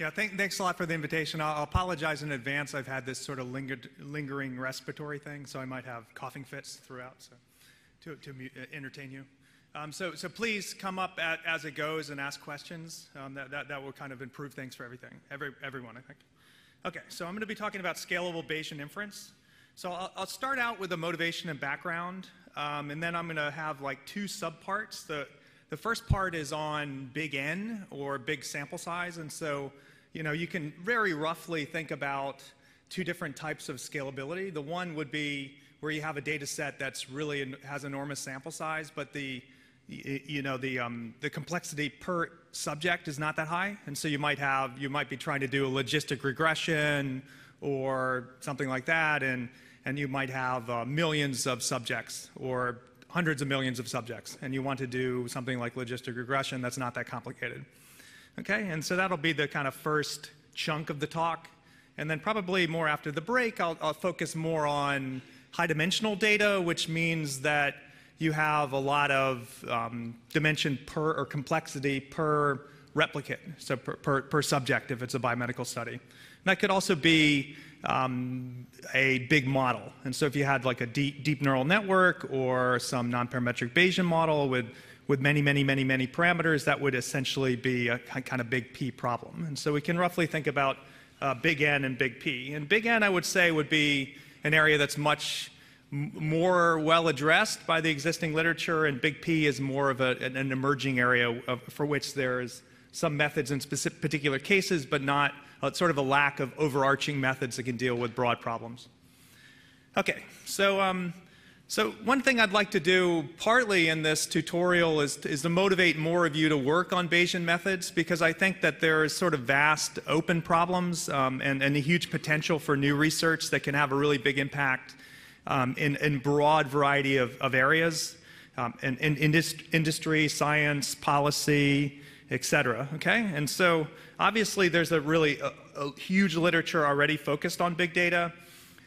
Yeah, thank, thanks a lot for the invitation. I'll, apologize in advance. I've had this sort of lingered, lingering respiratory thing, so I might have coughing fits throughout so, to, to uh, entertain you. Um, so, so please come up at, as it goes and ask questions. Um, that, that, that will kind of improve things for everything, every, everyone, I think. Okay, so I'm going to be talking about scalable Bayesian inference. So I'll, I'll start out with the motivation and background, um, and then I'm going to have like two subparts. The, the first part is on big N, or big sample size, and so you know, you can very roughly think about two different types of scalability. The one would be where you have a data set that's really has enormous sample size, but the you know the um, the complexity per subject is not that high, and so you might have you might be trying to do a logistic regression or something like that, and and you might have uh, millions of subjects or hundreds of millions of subjects, and you want to do something like logistic regression that's not that complicated. Okay, and so that'll be the kind of first chunk of the talk. And then probably more after the break, I'll, I'll focus more on high dimensional data, which means that you have a lot of um, dimension per or complexity per replicate, so per, per, per, subject if it's a biomedical study. And that could also be um, a big model. And so if you had like a deep, deep neural network or some nonparametric Bayesian model with with many, many, many, many parameters, that would essentially be a kind of big P problem. And so we can roughly think about uh, big N and big P. And big N, I would say, would be an area that's much more well addressed by the existing literature, and big P is more of a, an, emerging area of, for which there is some methods in specific particular cases, but not uh, sort of a lack of overarching methods that can deal with broad problems. Okay, so um, so one thing I'd like to do partly in this tutorial is, is to motivate more of you to work on Bayesian methods because I think that there is sort of vast open problems um, and, and, a huge potential for new research that can have a really big impact um, in, in broad variety of, of areas um, in, in industry, science, policy, et cetera, okay? And so obviously there's a really a, a huge literature already focused on big data.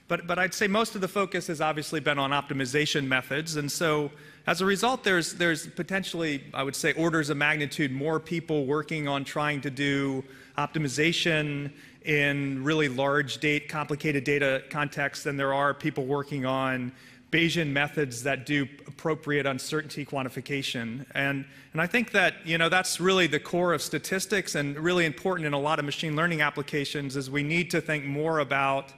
But, but I'd say most of the focus has obviously been on optimization methods. And so as a result, there's, there's potentially, I would say, orders of magnitude more people working on trying to do optimization in really large date, complicated data contexts than there are people working on Bayesian methods that do appropriate uncertainty quantification. And, and I think that, you know, that's really the core of statistics and really important in a lot of machine learning applications is we need to think more about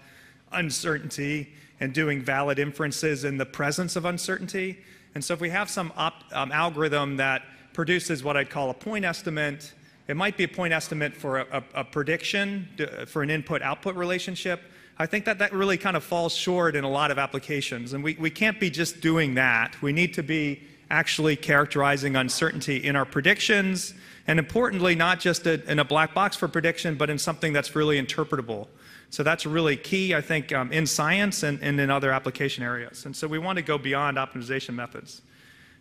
uncertainty and doing valid inferences in the presence of uncertainty. And so if we have some um, algorithm that produces what I'd call a point estimate, it might be a point estimate for a, a, a prediction for an input-output relationship. I think that that really kind of falls short in a lot of applications. And we, we can't be just doing that. We need to be actually characterizing uncertainty in our predictions, and importantly, not just a, in a black box for prediction, but in something that's really interpretable. So that's really key, I think, um, in science and, and in other application areas. And so we want to go beyond optimization methods.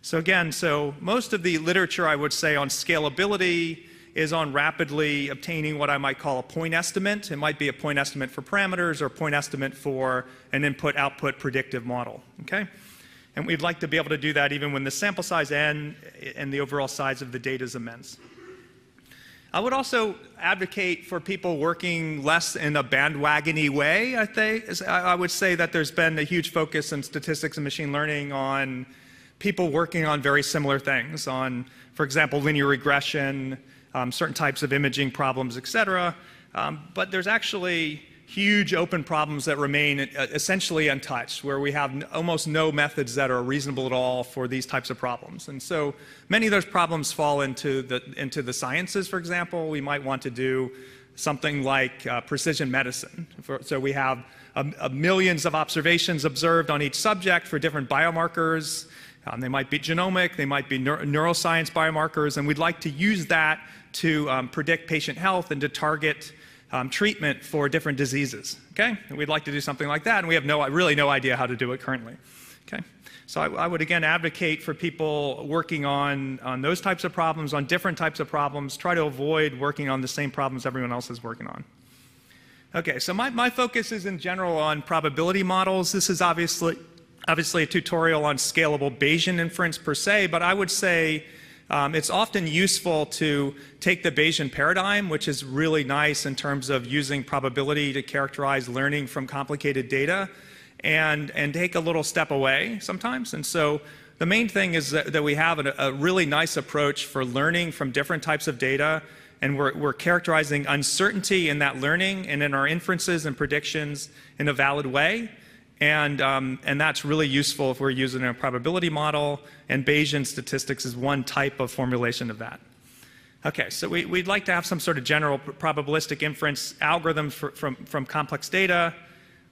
So again, so most of the literature I would say on scalability is on rapidly obtaining what I might call a point estimate. It might be a point estimate for parameters or a point estimate for an input-output predictive model, okay? And we'd like to be able to do that even when the sample size n and the overall size of the data is immense. I would also advocate for people working less in a bandwagony way. I, think, I would say that there's been a huge focus in statistics and machine learning on people working on very similar things, on, for example, linear regression, um, certain types of imaging problems, et cetera. Um, but there's actually huge open problems that remain uh, essentially untouched, where we have almost no methods that are reasonable at all for these types of problems. And so many of those problems fall into the, into the sciences, for example. We might want to do something like uh, precision medicine. For, so we have a, a millions of observations observed on each subject for different biomarkers. Um, they might be genomic, they might be neuroscience biomarkers, and we'd like to use that to um, predict patient health and to target um, treatment for different diseases. Okay, and we'd like to do something like that, and we have no, really no idea how to do it currently. Okay, so I, I would again advocate for people working on on those types of problems, on different types of problems. Try to avoid working on the same problems everyone else is working on. Okay, so my, my focus is in general on probability models. This is obviously obviously a tutorial on scalable Bayesian inference per se, but I would say um, it's often useful to take the Bayesian paradigm, which is really nice in terms of using probability to characterize learning from complicated data, and, and take a little step away sometimes. And so the main thing is that, that we have a, a, really nice approach for learning from different types of data, and we're, we're characterizing uncertainty in that learning and in our inferences and predictions in a valid way. And, um, and that's really useful if we're using a probability model, and Bayesian statistics is one type of formulation of that. Okay, so we, would like to have some sort of general probabilistic inference algorithm for, from, from complex data.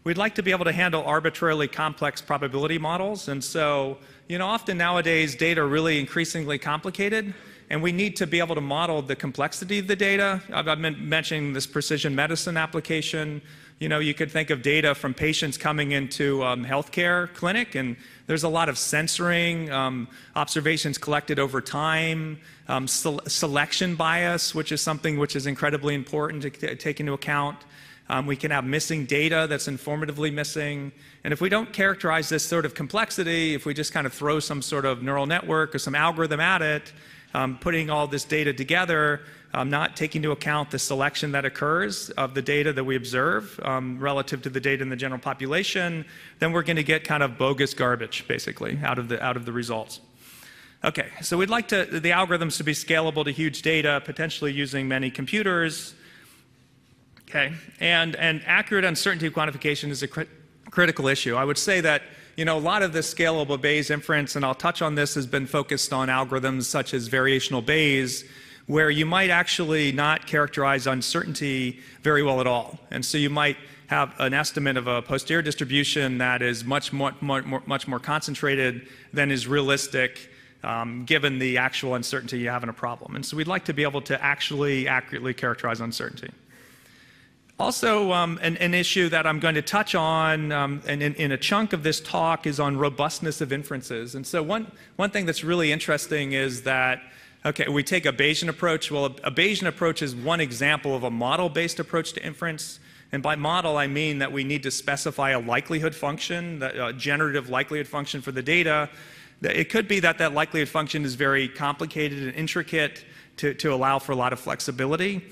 We'd like to be able to handle arbitrarily complex probability models. And so, you know, often nowadays data are really increasingly complicated, and we need to be able to model the complexity of the data. I've been mentioning this precision medicine application you know, you could think of data from patients coming into um, healthcare clinic, and there's a lot of censoring, um, observations collected over time, um, selection bias, which is something which is incredibly important to take into account. Um, we can have missing data that's informatively missing. And if we don't characterize this sort of complexity, if we just kind of throw some sort of neural network or some algorithm at it, um, putting all this data together, um, not taking into account the selection that occurs of the data that we observe um, relative to the data in the general population, then we're going to get kind of bogus garbage, basically, out of the, out of the results. Okay, so we'd like to, the algorithms to be scalable to huge data, potentially using many computers. Okay, and, and accurate uncertainty quantification is a crit critical issue. I would say that you know, a lot of this scalable Bayes inference, and I'll touch on this, has been focused on algorithms such as variational Bayes, where you might actually not characterize uncertainty very well at all. And so you might have an estimate of a posterior distribution that is much more, more, much more concentrated than is realistic um, given the actual uncertainty you have in a problem. And so we'd like to be able to actually accurately characterize uncertainty. Also, um, an, an, issue that I'm going to touch on, um, and in, in, a chunk of this talk, is on robustness of inferences. And so, one, one thing that's really interesting is that, okay, we take a Bayesian approach. Well, a, Bayesian approach is one example of a model based approach to inference. And by model, I mean that we need to specify a likelihood function, a uh, generative likelihood function for the data. It could be that that likelihood function is very complicated and intricate to, to allow for a lot of flexibility.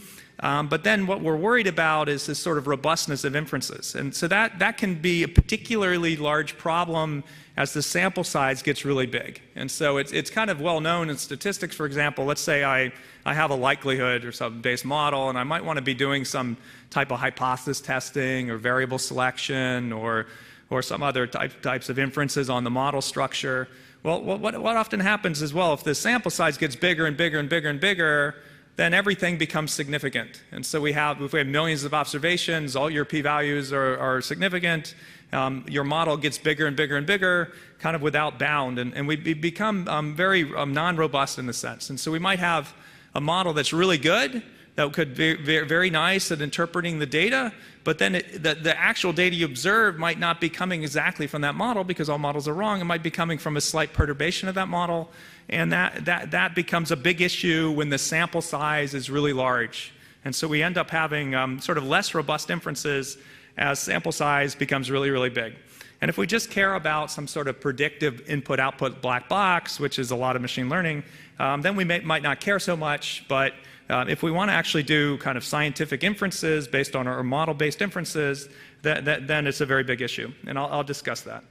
Um, but then what we're worried about is this sort of robustness of inferences. And so that, that can be a particularly large problem as the sample size gets really big. And so it's, it's kind of well known in statistics, for example, let's say I, I have a likelihood or some base model, and I might want to be doing some type of hypothesis testing or variable selection or, or some other type, types of inferences on the model structure. Well, what, what often happens is, well, if the sample size gets bigger and bigger and bigger and bigger, then everything becomes significant. And so we have, if we have millions of observations, all your p-values are, are, significant, um, your model gets bigger and bigger and bigger, kind of without bound, and, and we become um, very um, non-robust in a sense. And so we might have a model that's really good, that could be very, very nice at interpreting the data, but then it, the, the actual data you observe might not be coming exactly from that model because all models are wrong. It might be coming from a slight perturbation of that model. And that, that, that becomes a big issue when the sample size is really large. And so we end up having um, sort of less robust inferences as sample size becomes really, really big. And if we just care about some sort of predictive input output black box, which is a lot of machine learning, um, then we may, might not care so much. But uh, if we want to actually do kind of scientific inferences based on our model based inferences, that, that, then it's a very big issue. And I'll, I'll, discuss that.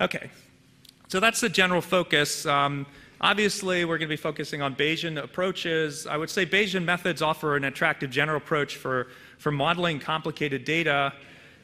Okay, so that's the general focus. Um, Obviously, we're going to be focusing on Bayesian approaches. I would say Bayesian methods offer an attractive general approach for, for modeling complicated data.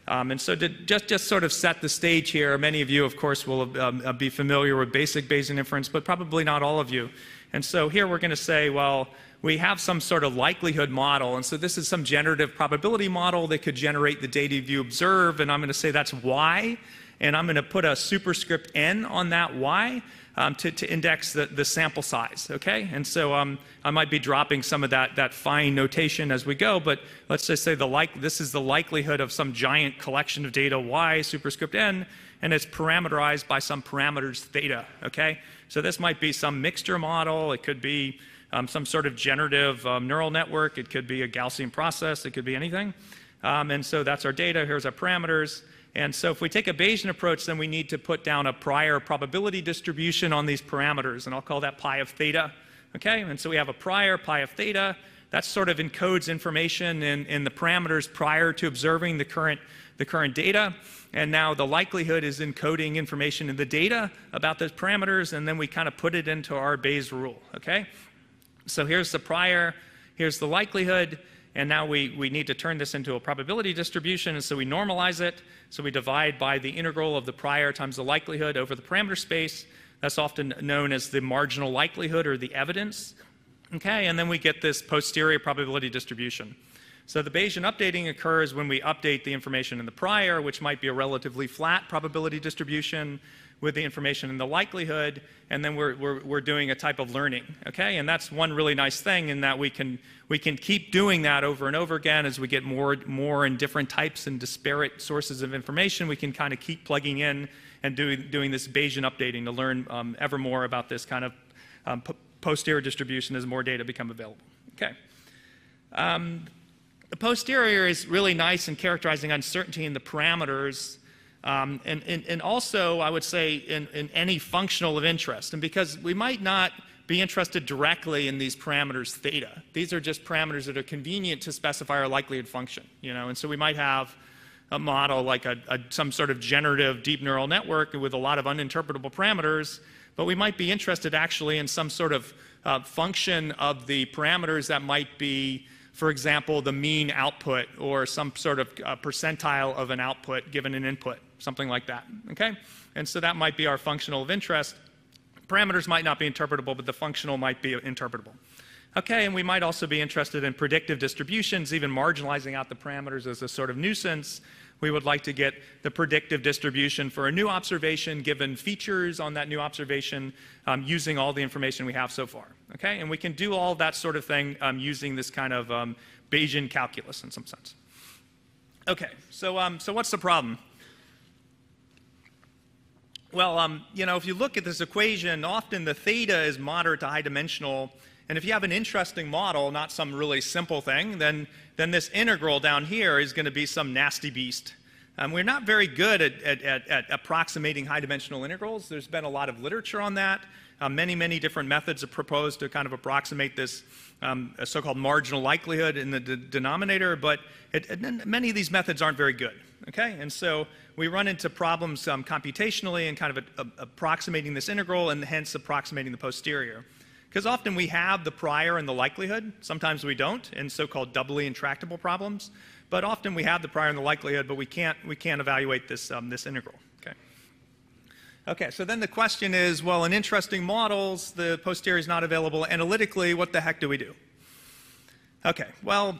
Um, and so to just, just sort of set the stage here, many of you, of course, will um, uh, be familiar with basic Bayesian inference, but probably not all of you. And so here we're going to say, well, we have some sort of likelihood model. And so this is some generative probability model that could generate the data you observe. And I'm going to say that's y. And I'm going to put a superscript n on that y um, to, to, index the, the, sample size, okay? And so um, I might be dropping some of that, that fine notation as we go, but let's just say the like, this is the likelihood of some giant collection of data y superscript n, and it's parameterized by some parameters theta, okay? So this might be some mixture model, it could be um, some sort of generative um, neural network, it could be a Gaussian process, it could be anything. Um, and so that's our data, here's our parameters. And so if we take a Bayesian approach, then we need to put down a prior probability distribution on these parameters, and I'll call that pi of theta. Okay, and so we have a prior pi of theta. That sort of encodes information in, in the parameters prior to observing the current, the current data. And now the likelihood is encoding information in the data about those parameters, and then we kind of put it into our Bayes rule. Okay? So here's the prior, here's the likelihood, and now we, we need to turn this into a probability distribution, and so we normalize it. So we divide by the integral of the prior times the likelihood over the parameter space. That's often known as the marginal likelihood or the evidence. Okay, and then we get this posterior probability distribution. So the Bayesian updating occurs when we update the information in the prior, which might be a relatively flat probability distribution with the information and the likelihood, and then we're, we're, we're doing a type of learning, okay? And that's one really nice thing in that we can, we can keep doing that over and over again as we get more, more and different types and disparate sources of information. We can kind of keep plugging in and doing, doing this Bayesian updating to learn um, ever more about this kind of um, posterior distribution as more data become available. Okay. Um, the posterior is really nice in characterizing uncertainty in the parameters um, and, and, and, also, I would say, in, in, any functional of interest. And because we might not be interested directly in these parameters theta, these are just parameters that are convenient to specify our likelihood function. You know? And so we might have a model like a, a, some sort of generative deep neural network with a lot of uninterpretable parameters, but we might be interested actually in some sort of uh, function of the parameters that might be for example, the mean output or some sort of uh, percentile of an output given an input something like that, okay? And so that might be our functional of interest. Parameters might not be interpretable, but the functional might be interpretable. Okay, and we might also be interested in predictive distributions, even marginalizing out the parameters as a sort of nuisance. We would like to get the predictive distribution for a new observation, given features on that new observation, um, using all the information we have so far. Okay, and we can do all that sort of thing um, using this kind of um, Bayesian calculus in some sense. Okay, so, um, so what's the problem? Well, um, you know, if you look at this equation, often the theta is moderate to high dimensional. And if you have an interesting model, not some really simple thing, then, then this integral down here is going to be some nasty beast. Um, we're not very good at, at, at, at, approximating high dimensional integrals. There's been a lot of literature on that. Uh, many, many different methods are proposed to kind of approximate this um, so called marginal likelihood in the denominator, but it, many of these methods aren't very good. Okay? And so we run into problems um, computationally and kind of a, a, approximating this integral and hence approximating the posterior. Because often we have the prior and the likelihood, sometimes we don't, in so-called doubly intractable problems. But often we have the prior and the likelihood, but we can't, we can't evaluate this, um, this integral. Okay. okay, so then the question is, well, in interesting models, the posterior is not available analytically. What the heck do we do? Okay, well,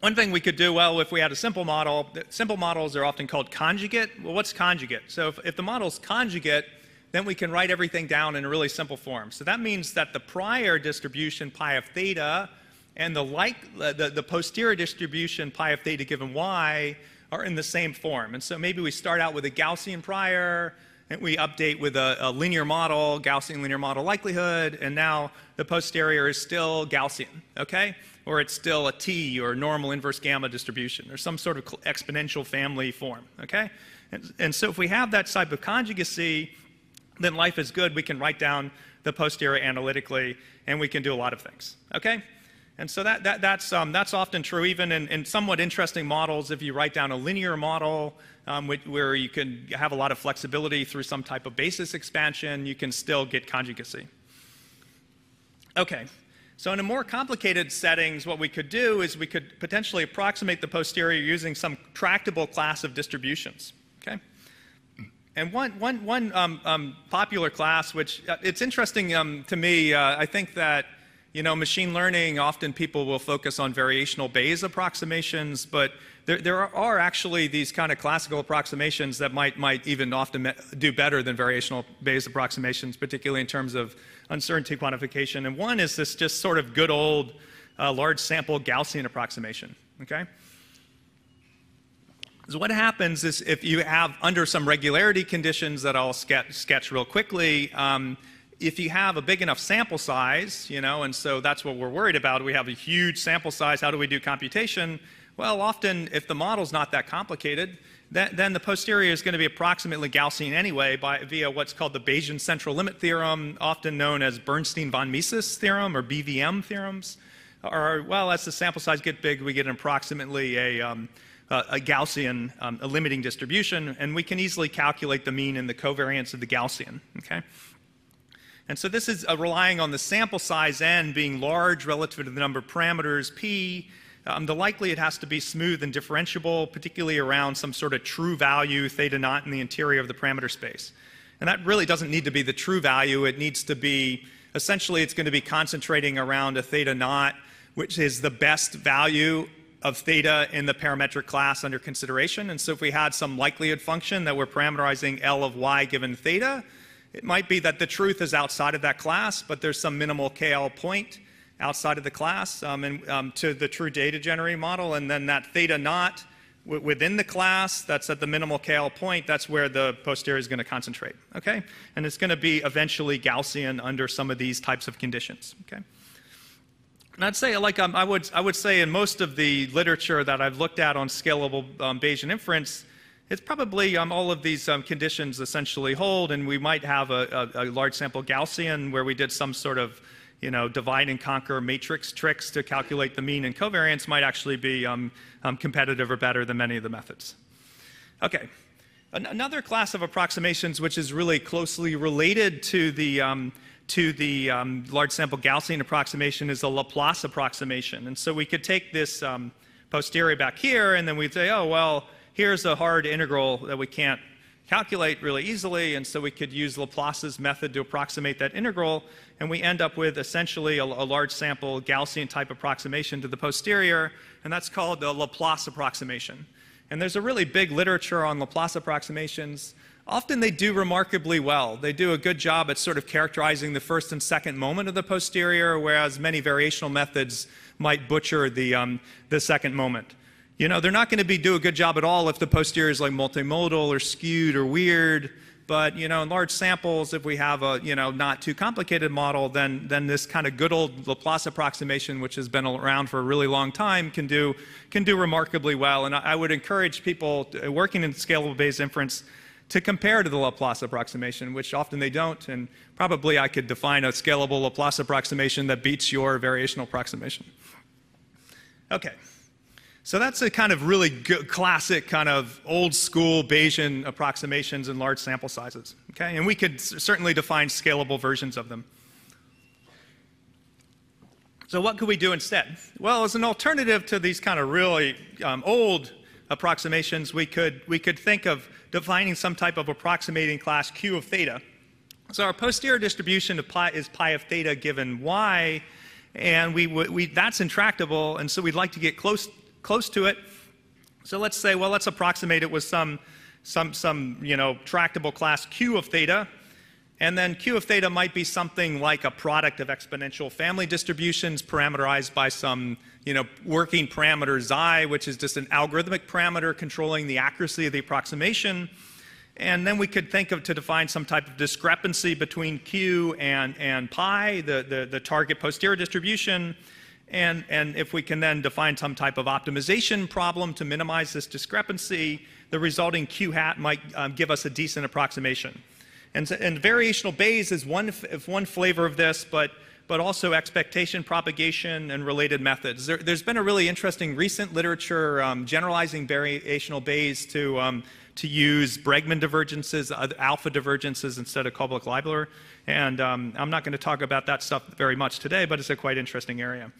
one thing we could do, well, if we had a simple model, simple models are often called conjugate. Well, what's conjugate? So if, if the model's conjugate, then we can write everything down in a really simple form. So that means that the prior distribution pi of theta and the, like, uh, the, the posterior distribution pi of theta given y are in the same form. And so maybe we start out with a Gaussian prior, and we update with a, a, linear model, Gaussian linear model likelihood, and now the posterior is still Gaussian, okay? Or it's still a t or normal inverse gamma distribution or some sort of exponential family form, okay? And, and so if we have that type of conjugacy, then life is good. We can write down the posterior analytically, and we can do a lot of things, okay? And so that, that, that's, um, that's often true even in, in, somewhat interesting models. If you write down a linear model um, where you can have a lot of flexibility through some type of basis expansion, you can still get conjugacy. Okay, so in a more complicated settings, what we could do is we could potentially approximate the posterior using some tractable class of distributions. Okay? And one, one, one um, um, popular class, which uh, it's interesting um, to me, uh, I think that you know, machine learning, often people will focus on variational Bayes approximations, but there, there are actually these kind of classical approximations that might, might even often do better than variational Bayes approximations, particularly in terms of uncertainty quantification. And one is this just sort of good old uh, large sample Gaussian approximation. Okay? So what happens is if you have under some regularity conditions that I'll sketch, sketch real quickly, um, if you have a big enough sample size, you know, and so that's what we're worried about. We have a huge sample size. How do we do computation? Well, often if the model's not that complicated, then, then the posterior is going to be approximately Gaussian anyway by, via what's called the Bayesian central limit theorem, often known as Bernstein-von Mises theorem or BVM theorems. Or, well, as the sample size get big, we get approximately a, um, a Gaussian um, a limiting distribution, and we can easily calculate the mean and the covariance of the Gaussian, okay? And so this is uh, relying on the sample size n being large relative to the number of parameters p, um, the likely it has to be smooth and differentiable, particularly around some sort of true value theta naught in the interior of the parameter space. And that really doesn't need to be the true value. It needs to be, essentially, it's going to be concentrating around a theta naught, which is the best value of theta in the parametric class under consideration. And so if we had some likelihood function that we're parameterizing L of y given theta, it might be that the truth is outside of that class, but there's some minimal KL point outside of the class um, and um, to the true data generating model. And then that theta naught within the class, that's at the minimal KL point, that's where the posterior is going to concentrate, okay? And it's going to be eventually Gaussian under some of these types of conditions, okay? And I'd say, like um, I, would, I would say in most of the literature that I've looked at on scalable um, Bayesian inference, it's probably um, all of these um, conditions essentially hold, and we might have a, a, a large sample Gaussian where we did some sort of you know, divide and conquer matrix tricks to calculate the mean and covariance might actually be um, um, competitive or better than many of the methods. Okay, An another class of approximations which is really closely related to the, um, to the um, large sample Gaussian approximation is the Laplace approximation. And so we could take this um, posterior back here and then we'd say, oh, well, here's a hard integral that we can't calculate really easily, and so we could use Laplace's method to approximate that integral, and we end up with essentially a, a large sample Gaussian type approximation to the posterior, and that's called the Laplace approximation. And there's a really big literature on Laplace approximations. Often they do remarkably well. They do a good job at sort of characterizing the first and second moment of the posterior, whereas many variational methods might butcher the, um, the second moment. You know, they're not going to be do a good job at all if the posterior is like multimodal or skewed or weird. But you know, in large samples, if we have a you know not too complicated model, then then this kind of good old Laplace approximation, which has been around for a really long time, can do can do remarkably well. And I, I would encourage people working in scalable Bayes inference to compare to the Laplace approximation, which often they don't. And probably I could define a scalable Laplace approximation that beats your variational approximation. Okay. So that's a kind of really good, classic kind of old school Bayesian approximations in large sample sizes. Okay, and we could certainly define scalable versions of them. So what could we do instead? Well, as an alternative to these kind of really um, old approximations, we could, we could think of defining some type of approximating class Q of theta. So our posterior distribution pi, is pi of theta given y, and we, we, that's intractable, and so we'd like to get close close to it. So let's say, well, let's approximate it with some, some, some you know, tractable class q of theta. And then q of theta might be something like a product of exponential family distributions parameterized by some you know, working parameter xi, which is just an algorithmic parameter controlling the accuracy of the approximation. And then we could think of to define some type of discrepancy between q and, and pi, the, the, the target posterior distribution. And, and if we can then define some type of optimization problem to minimize this discrepancy, the resulting Q hat might um, give us a decent approximation. And, and variational Bayes is one, one flavor of this, but, but also expectation propagation and related methods. There, has been a really interesting recent literature um, generalizing variational Bayes to, um, to use Bregman divergences, alpha divergences instead of Kullback-Leibler. And um, I'm not going to talk about that stuff very much today, but it's a quite interesting area.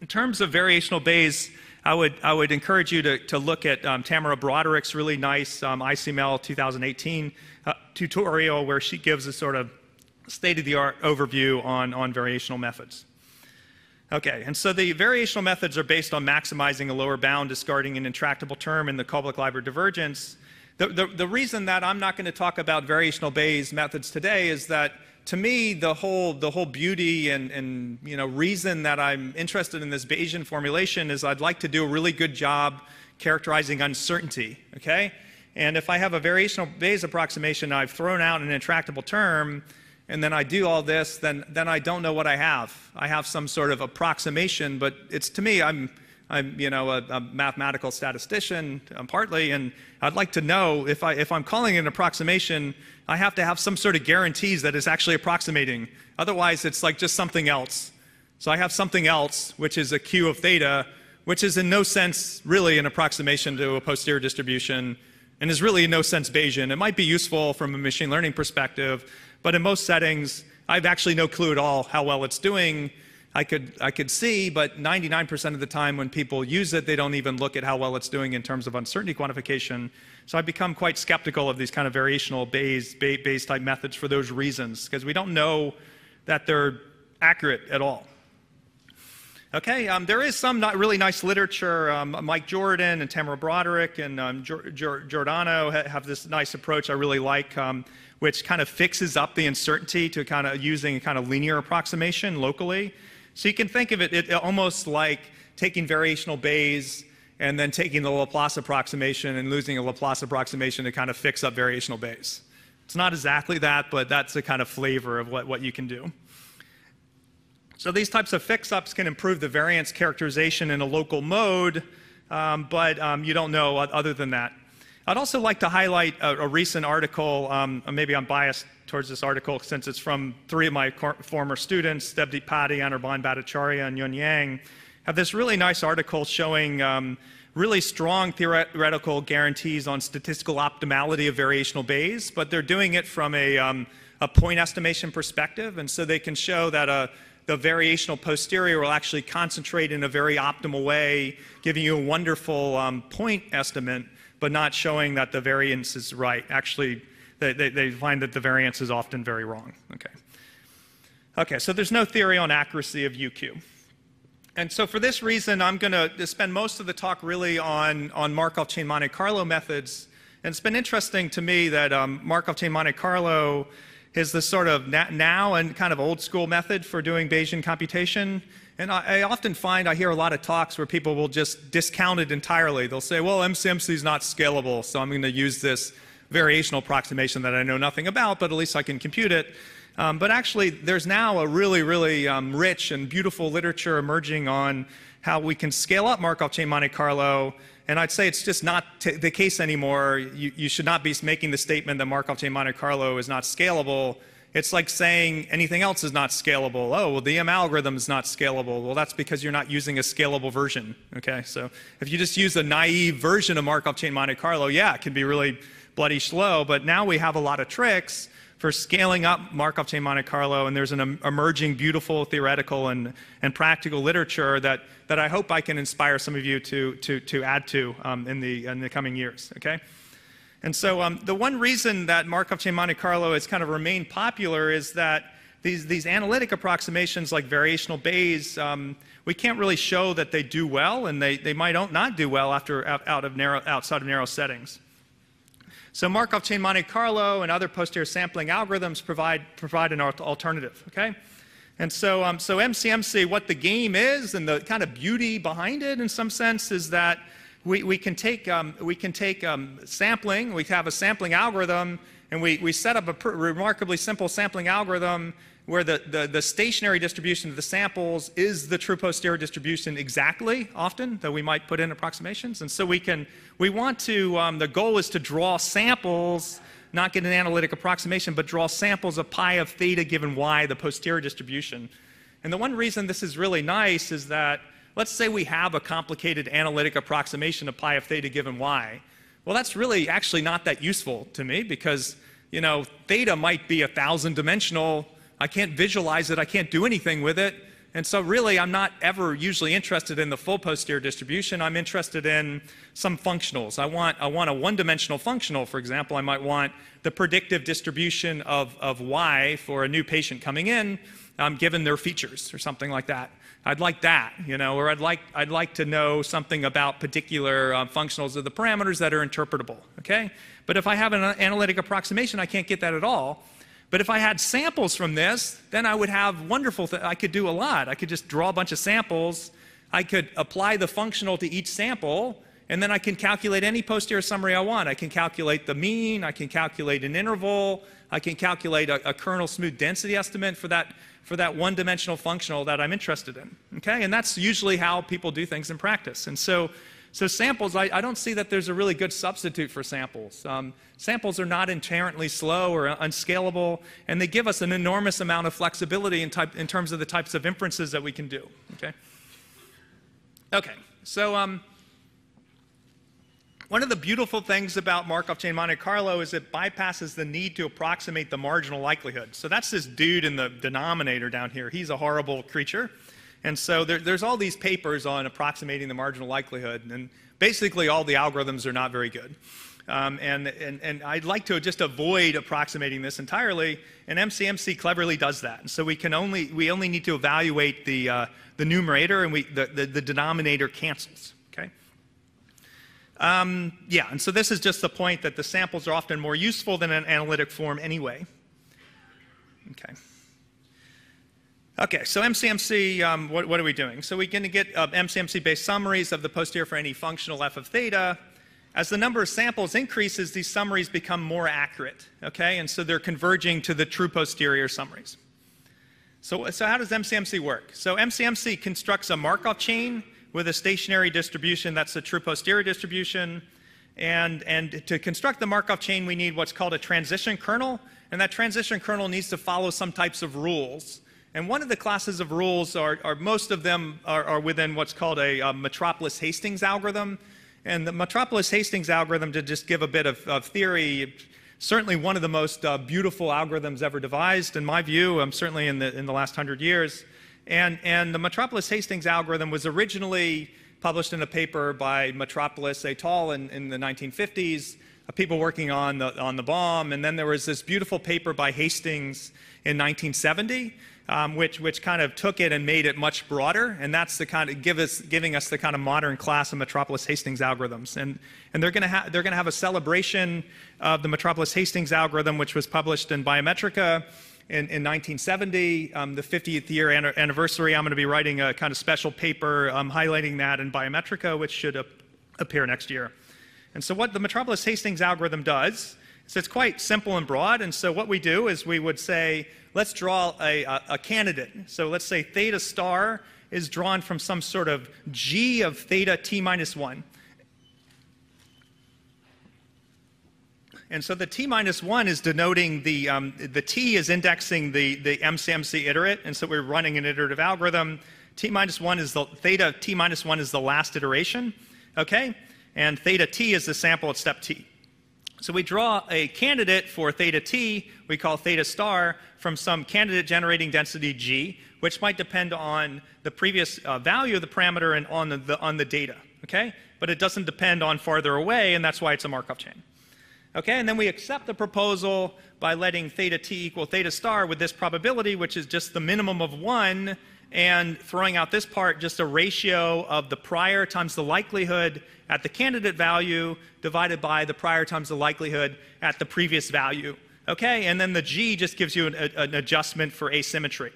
In terms of variational Bayes, I would, I would encourage you to, to look at um, Tamara Broderick's really nice um, ICML 2018 uh, tutorial where she gives a sort of state-of-the-art overview on, on variational methods. Okay, and so the variational methods are based on maximizing a lower bound, discarding an intractable term in the Kullback-Leibler divergence. The, the, the reason that I'm not going to talk about variational Bayes methods today is that to me, the whole, the whole beauty and, and you know, reason that I'm interested in this Bayesian formulation is I'd like to do a really good job characterizing uncertainty, okay? And if I have a variational Bayes approximation, I've thrown out an intractable term, and then I do all this, then, then I don't know what I have. I have some sort of approximation, but it's to me, I'm, I'm, you know, a, a mathematical statistician um, partly, and I'd like to know if, I, if I'm calling it an approximation, I have to have some sort of guarantees that it's actually approximating. Otherwise, it's like just something else. So I have something else, which is a q of theta, which is in no sense really an approximation to a posterior distribution, and is really in no sense Bayesian. It might be useful from a machine learning perspective, but in most settings, I have actually no clue at all how well it's doing. I could, I could see, but 99% of the time when people use it, they don't even look at how well it's doing in terms of uncertainty quantification. So I've become quite skeptical of these kind of variational Bayes, Bayes type methods for those reasons, because we don't know that they're accurate at all. Okay, um, there is some really nice literature. Um, Mike Jordan and Tamara Broderick and um, Giordano ha have this nice approach I really like, um, which kind of fixes up the uncertainty to kind of using a kind of linear approximation locally. So you can think of it, it almost like taking variational Bayes and then taking the Laplace approximation and losing a Laplace approximation to kind of fix up variational Bayes. It's not exactly that, but that's the kind of flavor of what, what you can do. So these types of fix-ups can improve the variance characterization in a local mode, um, but um, you don't know other than that. I'd also like to highlight a, a recent article, um, maybe I'm biased towards this article since it's from three of my former students, Debdeep Pati, Anirban Bhattacharya, and Yun Yang, have this really nice article showing um, really strong theoretical guarantees on statistical optimality of variational Bayes, but they're doing it from a, um, a point estimation perspective, and so they can show that a, the variational posterior will actually concentrate in a very optimal way, giving you a wonderful um, point estimate, but not showing that the variance is right. Actually, they, they, they find that the variance is often very wrong. Okay. Okay, so there's no theory on accuracy of UQ. And so for this reason, I'm going to spend most of the talk really on, on Markov chain Monte Carlo methods. And it's been interesting to me that um, Markov chain Monte Carlo is the sort of now and kind of old school method for doing Bayesian computation. And I, I, often find I hear a lot of talks where people will just discount it entirely. They'll say, well, MCMC is not scalable, so I'm going to use this variational approximation that I know nothing about, but at least I can compute it. Um, but actually, there's now a really, really um, rich and beautiful literature emerging on how we can scale up Markov chain Monte Carlo. And I'd say it's just not the case anymore. You, you should not be making the statement that Markov chain Monte Carlo is not scalable. It's like saying anything else is not scalable. Oh, well, the EM algorithm is not scalable. Well, that's because you're not using a scalable version. Okay, so if you just use a naive version of Markov chain Monte Carlo, yeah, it can be really bloody slow. But now we have a lot of tricks for scaling up Markov chain Monte Carlo, and there's an emerging beautiful theoretical and, and practical literature that, that I hope I can inspire some of you to, to, to add to um, in, the, in the coming years, okay? And so um, the one reason that Markov chain Monte Carlo has kind of remained popular is that these, these analytic approximations like variational Bayes, um, we can't really show that they do well, and they, they might not do well after, out of narrow, outside of narrow settings. So Markov chain Monte Carlo and other posterior sampling algorithms provide, provide an alternative, okay? And so, um, so MCMC, what the game is and the kind of beauty behind it in some sense is that we, we can take, um, we can take um, sampling, we have a sampling algorithm, and we, we set up a remarkably simple sampling algorithm where the, the, the, stationary distribution of the samples is the true posterior distribution exactly often, though we might put in approximations. And so we can, we want to, um, the goal is to draw samples, not get an analytic approximation, but draw samples of pi of theta given y, the posterior distribution. And the one reason this is really nice is that, let's say we have a complicated analytic approximation of pi of theta given y. Well, that's really actually not that useful to me because, you know, theta might be a thousand dimensional I can't visualize it. I can't do anything with it. And so, really, I'm not ever usually interested in the full posterior distribution. I'm interested in some functionals. I want, I want a one dimensional functional, for example. I might want the predictive distribution of, of y for a new patient coming in, um, given their features or something like that. I'd like that, you know, or I'd like, I'd like to know something about particular uh, functionals of the parameters that are interpretable, okay? But if I have an analytic approximation, I can't get that at all. But if I had samples from this, then I would have wonderful, I could do a lot. I could just draw a bunch of samples. I could apply the functional to each sample and then I can calculate any posterior summary I want. I can calculate the mean, I can calculate an interval, I can calculate a, a kernel smooth density estimate for that, for that one-dimensional functional that I'm interested in. Okay, and that's usually how people do things in practice. And so, so samples, I, I don't see that there's a really good substitute for samples. Um, samples are not inherently slow or unscalable, and they give us an enormous amount of flexibility in, type, in terms of the types of inferences that we can do. Okay. Okay. So. Um, one of the beautiful things about Markov chain Monte Carlo is it bypasses the need to approximate the marginal likelihood. So that's this dude in the denominator down here. He's a horrible creature. And so there, there's all these papers on approximating the marginal likelihood, and basically all the algorithms are not very good. Um, and, and, and I'd like to just avoid approximating this entirely, and MCMC cleverly does that. And so we can only, we only need to evaluate the, uh, the numerator, and we, the, the, the denominator cancels. Um, yeah, and so this is just the point that the samples are often more useful than an analytic form anyway. Okay. Okay, so MCMC, um, what, what, are we doing? So we're going to get uh, MCMC-based summaries of the posterior for any functional f of theta. As the number of samples increases, these summaries become more accurate, okay? And so they're converging to the true posterior summaries. So, so how does MCMC work? So MCMC constructs a Markov chain with a stationary distribution. That's the true posterior distribution. And, and to construct the Markov chain, we need what's called a transition kernel. And that transition kernel needs to follow some types of rules. And one of the classes of rules are, are most of them are, are, within what's called a, a Metropolis Hastings algorithm. And the Metropolis Hastings algorithm, to just give a bit of, of theory, certainly one of the most uh, beautiful algorithms ever devised, in my view, um, certainly in the, in the last hundred years. And, and the Metropolis Hastings algorithm was originally published in a paper by Metropolis et al. in, in the 1950s, uh, people working on the, on the bomb. And then there was this beautiful paper by Hastings in 1970, um, which, which kind of took it and made it much broader. And that's the kind of give us, giving us the kind of modern class of Metropolis Hastings algorithms. And, and they're going ha- to have a celebration of the Metropolis Hastings algorithm, which was published in Biometrika in, in 1970, um, the 50th year anniversary. I'm going to be writing a kind of special paper um, highlighting that in Biometrika, which should ap- appear next year. And so, what the Metropolis Hastings algorithm does is it's quite simple and broad. And so, what we do is we would say, let's draw a, a, a candidate. So, let's say theta star is drawn from some sort of g of theta t minus 1. And so the t minus 1 is denoting the, um, the t is indexing the, the MCMC iterate. And so we're running an iterative algorithm. t minus 1 is the, theta t minus 1 is the last iteration, okay? And theta t is the sample at step t. So we draw a candidate for theta t, we call theta star, from some candidate generating density g, which might depend on the previous uh, value of the parameter and on the, the, on the data, okay? But it doesn't depend on farther away, and that's why it's a Markov chain. Okay, and then we accept the proposal by letting theta t equal theta star with this probability, which is just the minimum of one, and throwing out this part, just a ratio of the prior times the likelihood at the candidate value divided by the prior times the likelihood at the previous value. Okay, and then the g just gives you an, an adjustment for asymmetry.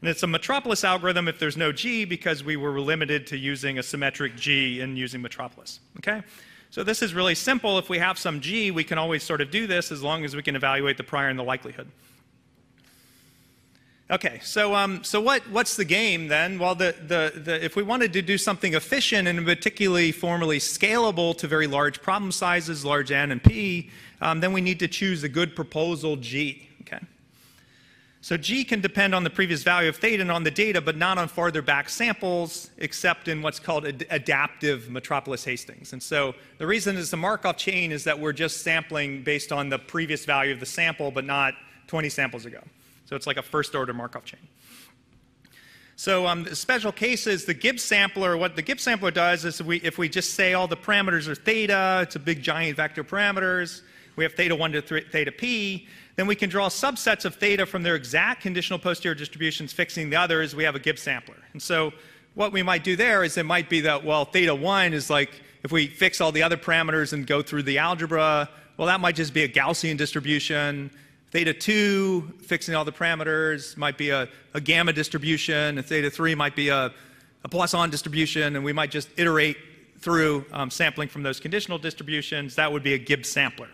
And it's a Metropolis algorithm if there's no g because we were limited to using a symmetric g in using Metropolis. Okay? So this is really simple. If we have some g, we can always sort of do this as long as we can evaluate the prior and the likelihood. Okay, so, um, so what, what's the game then? Well, the, the, the, if we wanted to do something efficient and particularly formally scalable to very large problem sizes, large N and P, um, then we need to choose a good proposal G. So G can depend on the previous value of theta and on the data, but not on farther back samples, except in what's called ad adaptive Metropolis Hastings. And so the reason is the Markov chain is that we're just sampling based on the previous value of the sample, but not 20 samples ago. So it's like a first order Markov chain. So um, the special cases, the Gibbs sampler, what the Gibbs sampler does is we, if we just say all the parameters are theta, it's a big giant vector parameters, we have theta 1 to theta p, then we can draw subsets of theta from their exact conditional posterior distributions fixing the others. We have a Gibbs sampler. And so what we might do there is it might be that, well, theta 1 is like if we fix all the other parameters and go through the algebra, well, that might just be a Gaussian distribution. Theta 2, fixing all the parameters, might be a, a gamma distribution. And theta 3 might be a, a Poisson distribution. And we might just iterate through um, sampling from those conditional distributions. That would be a Gibbs sampler.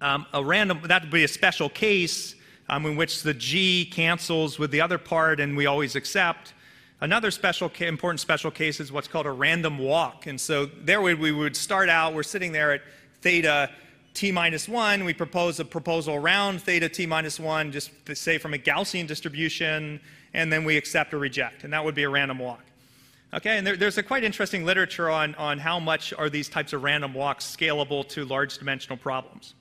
Um, a random, that would be a special case um, in which the G cancels with the other part and we always accept. Another special, important special case is what's called a random walk. And so there we, we would start out, we're sitting there at theta t minus 1. We propose a proposal around theta t minus 1, just say from a Gaussian distribution, and then we accept or reject. And that would be a random walk. Okay, and there, there's a quite interesting literature on, on how much are these types of random walks scalable to large dimensional problems.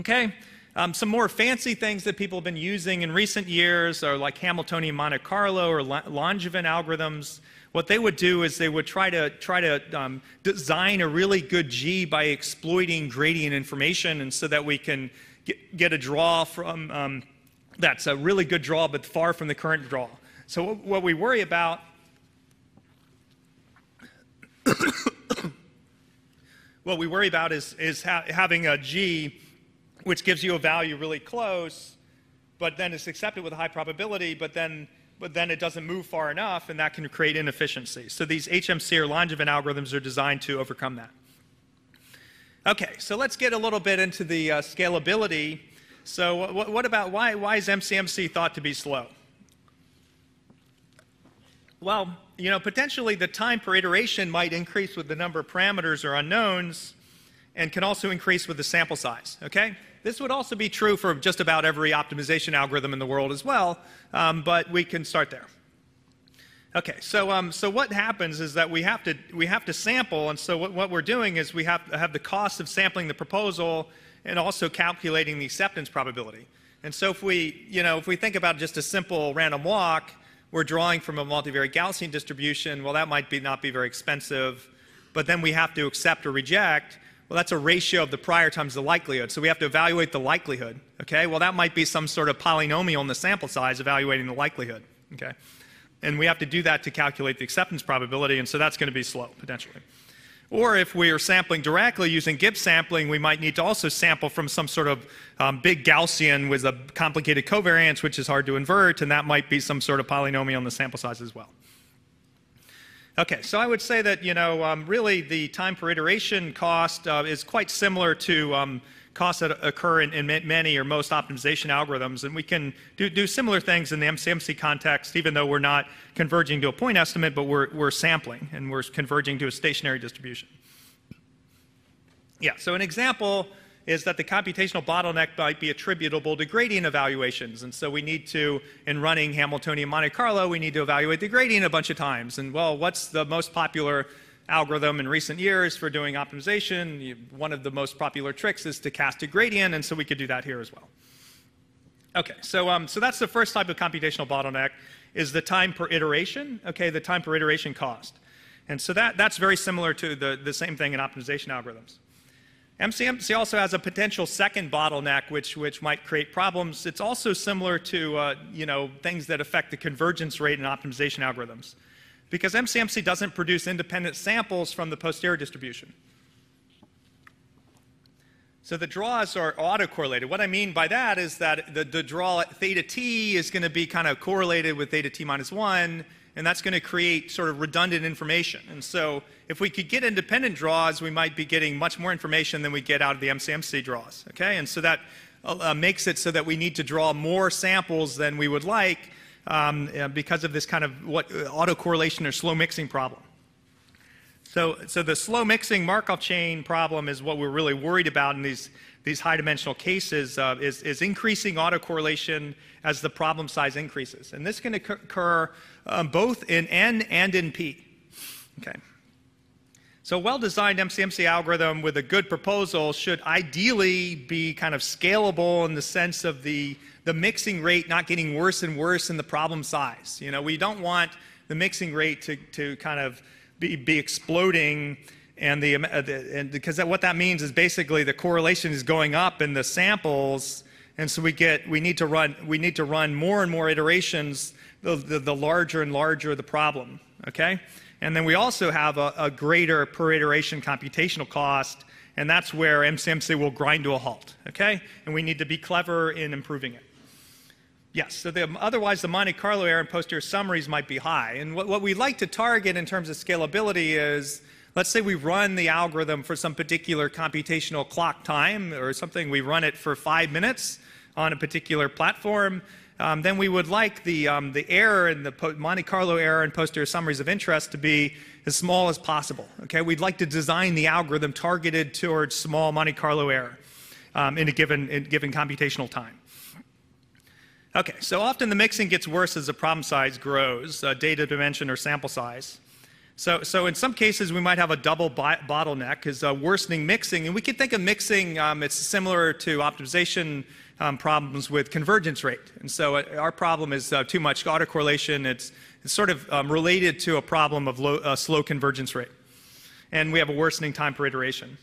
Okay, um, some more fancy things that people have been using in recent years are like Hamiltonian Monte Carlo or Langevin algorithms. What they would do is they would try to try to um, design a really good G by exploiting gradient information, and so that we can get, get a draw from um, that's a really good draw, but far from the current draw. So what we worry about. what we worry about is, is ha having a G which gives you a value really close, but then it's accepted with a high probability, but then, but then it doesn't move far enough, and that can create inefficiency. So these HMC or Langevin algorithms are designed to overcome that. Okay, so let's get a little bit into the uh, scalability. So what, what about, why, why is MCMC thought to be slow? Well, you know, potentially the time per iteration might increase with the number of parameters or unknowns and can also increase with the sample size, okay? This would also be true for just about every optimization algorithm in the world as well, um, but we can start there. Okay, so, um, so what happens is that we have to, we have to sample, and so what, what we're doing is we have, to have the cost of sampling the proposal and also calculating the acceptance probability. And so if we, you know, if we think about just a simple random walk, we're drawing from a multivariate Gaussian distribution, well, that might be, not be very expensive, but then we have to accept or reject, well, that's a ratio of the prior times the likelihood. So we have to evaluate the likelihood. Okay? Well, that might be some sort of polynomial in the sample size evaluating the likelihood. Okay? And we have to do that to calculate the acceptance probability, and so that's going to be slow, potentially. Or if we are sampling directly using Gibbs sampling, we might need to also sample from some sort of um, big Gaussian with a complicated covariance, which is hard to invert, and that might be some sort of polynomial in the sample size as well. Okay, so I would say that, you know, um, really the time per iteration cost uh, is quite similar to um, costs that occur in, in, many or most optimization algorithms. And we can do, do similar things in the MCMC context, even though we're not converging to a point estimate, but we're, we're sampling and we're converging to a stationary distribution. Yeah, so an example is that the computational bottleneck might be attributable to gradient evaluations. And so we need to, in running Hamiltonian Monte Carlo, we need to evaluate the gradient a bunch of times. And well, what's the most popular algorithm in recent years for doing optimization? One of the most popular tricks is stochastic gradient, and so we could do that here as well. Okay, so, um, so that's the first type of computational bottleneck, is the time per iteration, okay, the time per iteration cost. And so that, that's very similar to the, the same thing in optimization algorithms. MCMC also has a potential second bottleneck, which, which might create problems. It's also similar to uh, you know, things that affect the convergence rate in optimization algorithms. Because MCMC doesn't produce independent samples from the posterior distribution. So the draws are autocorrelated. What I mean by that is that the, the draw at theta t is going to be kind of correlated with theta t minus 1, and that's going to create sort of redundant information. And so if we could get independent draws, we might be getting much more information than we get out of the MCMC draws. Okay, and so that uh, makes it so that we need to draw more samples than we would like um, because of this kind of what uh, autocorrelation or slow mixing problem. So, so the slow mixing Markov chain problem is what we're really worried about in these, these high dimensional cases uh, is, is increasing autocorrelation as the problem size increases. And this can occur um, both in N and in P. Okay. So a well-designed MCMC algorithm with a good proposal should ideally be kind of scalable in the sense of the, the mixing rate not getting worse and worse in the problem size. You know, we don't want the mixing rate to, to kind of be, be exploding and the, and because that, what that means is basically the correlation is going up in the samples and so we get we need to run we need to run more and more iterations the, the, the larger and larger the problem, okay? And then we also have a, a greater per iteration computational cost, and that's where MCMC will grind to a halt, okay? And we need to be clever in improving it. Yes, so the, otherwise the Monte Carlo error and posterior summaries might be high. And what, what we like to target in terms of scalability is, let's say we run the algorithm for some particular computational clock time or something, we run it for five minutes on a particular platform, um, then we would like the, um, the error in the Monte Carlo error and posterior summaries of interest to be as small as possible. Okay, we'd like to design the algorithm targeted towards small Monte Carlo error um, in a given, in given computational time. Okay, so often the mixing gets worse as the problem size grows, uh, data dimension or sample size. So, so in some cases, we might have a double bottleneck, is uh, worsening mixing. And we could think of mixing, um, it's similar to optimization um, problems with convergence rate. And so uh, our problem is uh, too much autocorrelation. It's, it's sort of um, related to a problem of low, uh, slow convergence rate. And we have a worsening time per iteration.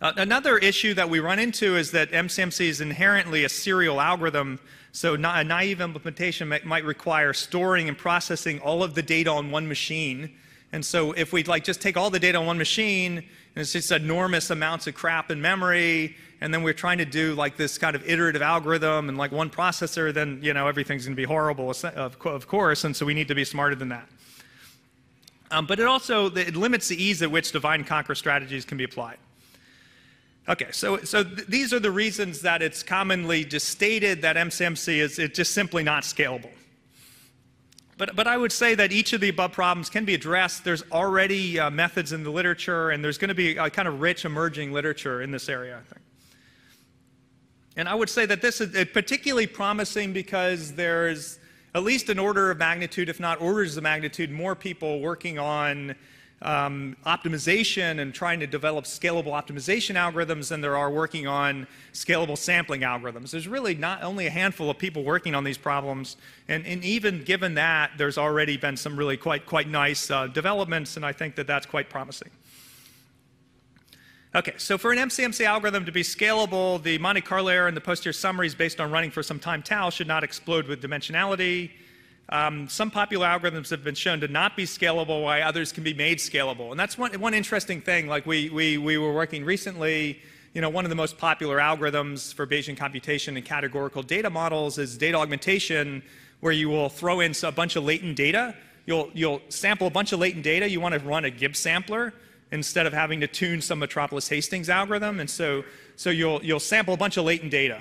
Uh, another issue that we run into is that MCMC is inherently a serial algorithm, so a naive implementation might require storing and processing all of the data on one machine. And so if we like just take all the data on one machine, and it's just enormous amounts of crap in memory, and then we're trying to do like this kind of iterative algorithm and like one processor, then you know everything's going to be horrible, of course, and so we need to be smarter than that. Um, but it also it limits the ease at which divide conquer strategies can be applied. Okay, so, so th these are the reasons that it's commonly just stated that MCMC is it's just simply not scalable. But, but I would say that each of the above problems can be addressed. There's already uh, methods in the literature, and there's going to be a kind of rich emerging literature in this area, I think. And I would say that this is particularly promising because there's at least an order of magnitude, if not orders of magnitude, more people working on um, optimization and trying to develop scalable optimization algorithms than there are working on scalable sampling algorithms. There's really not only a handful of people working on these problems, and, and even given that, there's already been some really quite, quite nice uh, developments, and I think that that's quite promising. Okay, so for an MCMC algorithm to be scalable, the Monte Carlo error and the posterior summaries based on running for some time tau should not explode with dimensionality. Um, some popular algorithms have been shown to not be scalable, while others can be made scalable. And that's one, one interesting thing. Like we, we, we were working recently, you know, one of the most popular algorithms for Bayesian computation and categorical data models is data augmentation, where you will throw in a bunch of latent data. You'll, you'll sample a bunch of latent data. You want to run a Gibbs sampler instead of having to tune some Metropolis Hastings algorithm. And so, so you'll, you'll sample a bunch of latent data.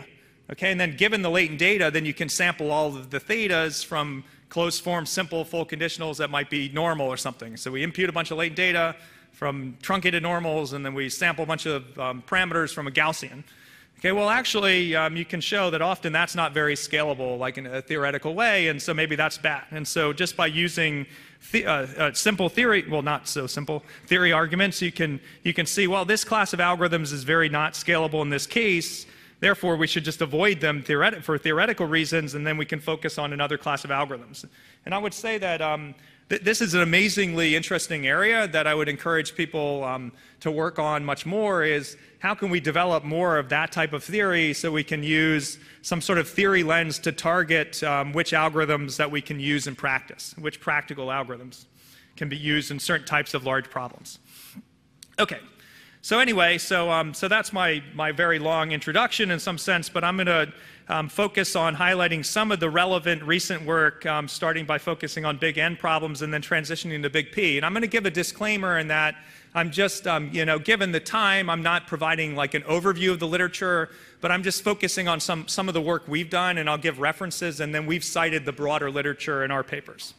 Okay, and then given the latent data, then you can sample all of the thetas from closed form, simple, full conditionals that might be normal or something. So we impute a bunch of latent data from truncated normals, and then we sample a bunch of um, parameters from a Gaussian. Okay, well, actually, um, you can show that often that's not very scalable, like in a theoretical way, and so maybe that's bad. And so just by using the, uh, uh, simple theory, well, not so simple theory arguments, you can you can see, well, this class of algorithms is very not scalable in this case, Therefore, we should just avoid them for theoretical reasons, and then we can focus on another class of algorithms. And I would say that um, this is an amazingly interesting area that I would encourage people um, to work on much more is how can we develop more of that type of theory so we can use some sort of theory lens to target um, which algorithms that we can use in practice, which practical algorithms can be used in certain types of large problems. Okay, so anyway, so, um, so that's my, my very long introduction in some sense, but I'm going to um, focus on highlighting some of the relevant recent work, um, starting by focusing on big N problems and then transitioning to big P. And I'm going to give a disclaimer in that I'm just, um, you know, given the time, I'm not providing like an overview of the literature, but I'm just focusing on some, some of the work we've done, and I'll give references, and then we've cited the broader literature in our papers.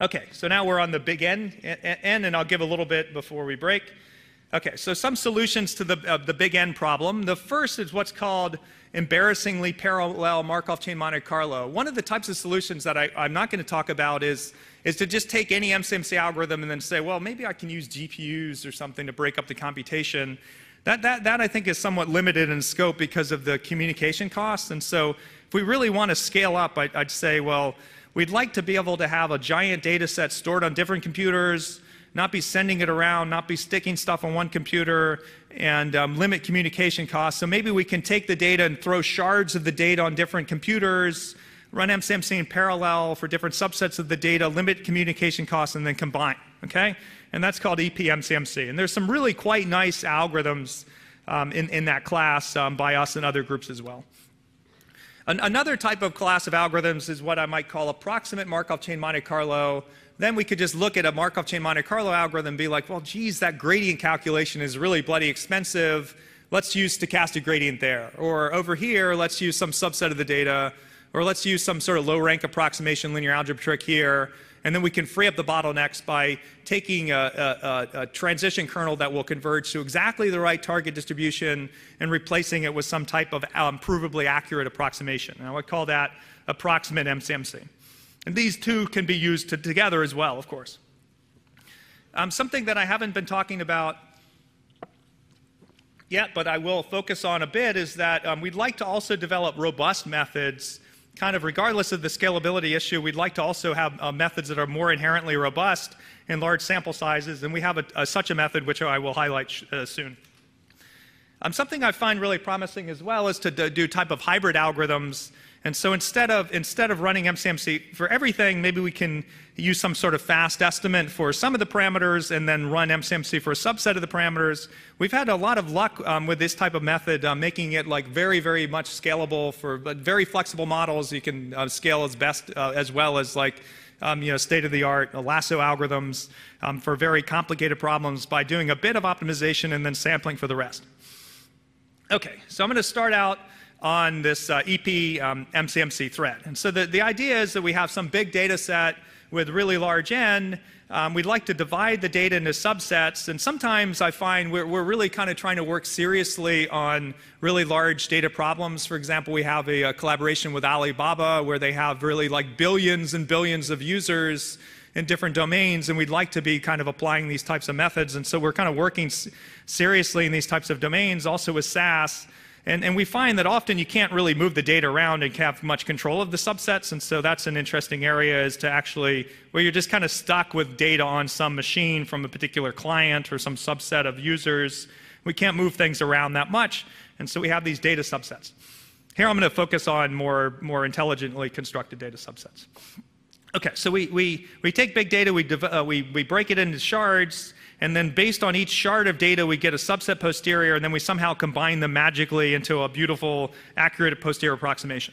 Okay, so now we're on the big N, N and I'll give a little bit before we break. Okay, so some solutions to the, uh, the big N problem. The first is what's called embarrassingly parallel Markov chain Monte Carlo. One of the types of solutions that I, am not going to talk about is, is to just take any MCMC algorithm and then say, well, maybe I can use GPUs or something to break up the computation. That, that, that I think is somewhat limited in scope because of the communication costs. And so if we really want to scale up, I, I'd say, well, we'd like to be able to have a giant data set stored on different computers, not be sending it around, not be sticking stuff on one computer, and um, limit communication costs. So maybe we can take the data and throw shards of the data on different computers, run MCMC in parallel for different subsets of the data, limit communication costs, and then combine. Okay? And that's called EPMCMC. And there's some really quite nice algorithms um, in, in that class um, by us and other groups as well. An- another type of class of algorithms is what I might call approximate Markov chain Monte Carlo. Then we could just look at a Markov chain Monte Carlo algorithm and be like, well, geez, that gradient calculation is really bloody expensive. Let's use stochastic gradient there. Or over here, let's use some subset of the data. Or let's use some sort of low rank approximation linear algebra trick here. And then we can free up the bottlenecks by taking a, a, a, transition kernel that will converge to exactly the right target distribution and replacing it with some type of um, provably accurate approximation. And I would call that approximate MCMC. And these two can be used to, together as well, of course. Um, something that I haven't been talking about yet, but I will focus on a bit, is that um, we'd like to also develop robust methods kind of regardless of the scalability issue, we'd like to also have uh, methods that are more inherently robust in large sample sizes, and we have a, a, such a method which I will highlight uh, soon. Um, something I find really promising as well is to do type of hybrid algorithms and so instead of, instead of running MCMC for everything, maybe we can use some sort of fast estimate for some of the parameters and then run MCMC for a subset of the parameters. We've had a lot of luck um, with this type of method, uh, making it like very, very much scalable for but very flexible models. You can uh, scale as best uh, as well as like um, you know, state-of-the-art lasso algorithms um, for very complicated problems by doing a bit of optimization and then sampling for the rest. Okay, so I'm going to start out on this uh, EP um, MCMC thread. And so the, the idea is that we have some big data set with really large N. Um, we'd like to divide the data into subsets, and sometimes I find we're, we're really kind of trying to work seriously on really large data problems. For example, we have a, a collaboration with Alibaba where they have really like billions and billions of users in different domains, and we'd like to be kind of applying these types of methods. And so we're kind of working seriously in these types of domains, also with SAS. And, and we find that often you can't really move the data around and have much control of the subsets. And so that's an interesting area is to actually, where you're just kind of stuck with data on some machine from a particular client or some subset of users. We can't move things around that much. And so we have these data subsets. Here I'm going to focus on more, more intelligently constructed data subsets. Okay, so we, we, we take big data, we, uh, we, we break it into shards, and then based on each shard of data, we get a subset posterior, and then we somehow combine them magically into a beautiful, accurate posterior approximation.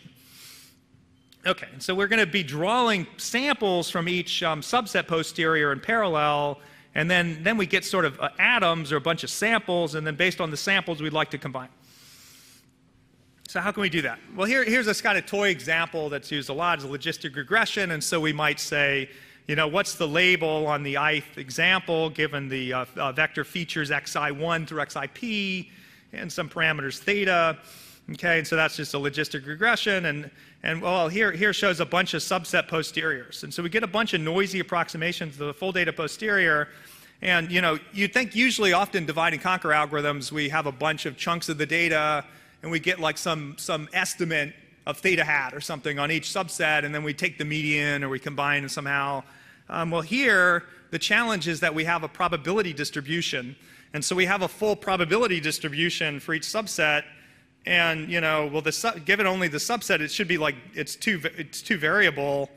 Okay, so we're going to be drawing samples from each um, subset posterior in parallel, and then, then we get sort of uh, atoms or a bunch of samples, and then based on the samples, we'd like to combine. So how can we do that? Well, here, here's a kind of toy example that's used a lot a logistic regression, and so we might say, you know, what's the label on the ith example given the uh, uh, vector features xi1 through xip and some parameters theta. Okay, and so that's just a logistic regression. And, and well, here, here shows a bunch of subset posteriors. And so we get a bunch of noisy approximations of the full data posterior. And, you know, you'd think usually often divide and conquer algorithms, we have a bunch of chunks of the data and we get like some, some estimate of theta hat or something on each subset, and then we take the median or we combine somehow. Um, well, here, the challenge is that we have a probability distribution. And so we have a full probability distribution for each subset. And, you know, well, the given only the subset, it should be like it's too, it's too variable,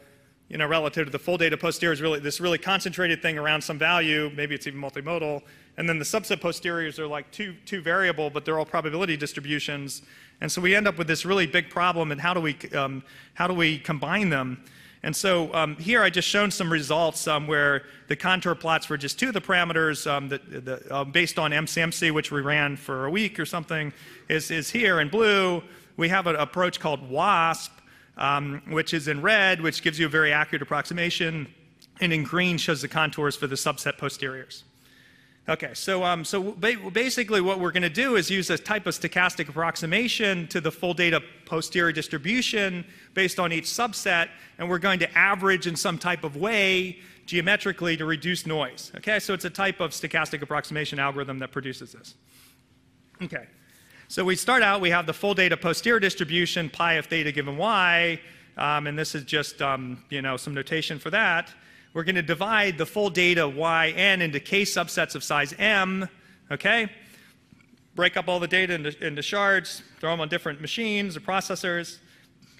you know, relative to the full data posterior is really this really concentrated thing around some value. Maybe it's even multimodal. And then the subset posteriors are like too, too variable, but they're all probability distributions. And so we end up with this really big problem. And how do we, um, how do we combine them? And so um, here I just shown some results um, where the contour plots were just two of the parameters um, the, uh, based on MCMC, which we ran for a week or something, is, is here in blue. We have an approach called WASP, um, which is in red, which gives you a very accurate approximation, and in green shows the contours for the subset posteriors. Okay, so, um, so basically what we're going to do is use a type of stochastic approximation to the full data posterior distribution based on each subset, and we're going to average in some type of way geometrically to reduce noise. Okay, so it's a type of stochastic approximation algorithm that produces this. Okay, so we start out, we have the full data posterior distribution, pi of theta given y, um, and this is just, um, you know, some notation for that we're going to divide the full data yn into k subsets of size m, okay? Break up all the data into, into shards, throw them on different machines or processors,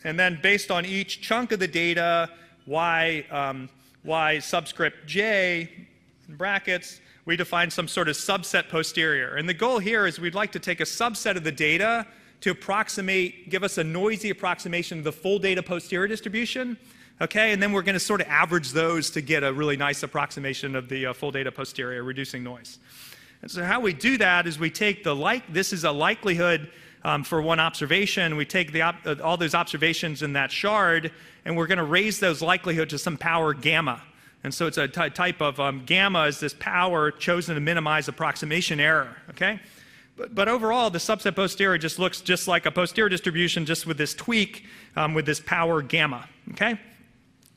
and then based on each chunk of the data, y, um, y subscript j, in brackets, we define some sort of subset posterior. And the goal here is we'd like to take a subset of the data to approximate, give us a noisy approximation of the full data posterior distribution. Okay, and then we're going to sort of average those to get a really nice approximation of the uh, full data posterior, reducing noise. And so how we do that is we take the like, this is a likelihood um, for one observation. We take the op- uh, all those observations in that shard, and we're going to raise those likelihood to some power gamma. And so it's a t- type of um, gamma is this power chosen to minimize approximation error. Okay. But, but, overall, the subset posterior just looks just like a posterior distribution, just with this tweak, um, with this power gamma. Okay.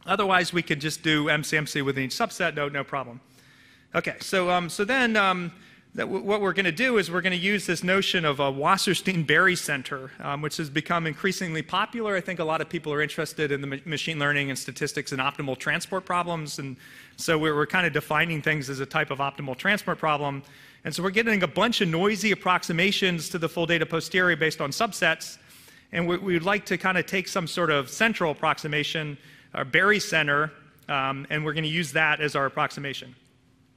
Otherwise, we could just do MCMC within each subset, no, no problem. Okay, so, um, so then um, what we're going to do is we're going to use this notion of a Wasserstein barycenter, um, which has become increasingly popular. I think a lot of people are interested in the ma machine learning and statistics and optimal transport problems. And so we're, we're kind of defining things as a type of optimal transport problem. And so we're getting a bunch of noisy approximations to the full data posterior based on subsets. And we, would like to kind of take some sort of central approximation our barycenter, um, and we're going to use that as our approximation.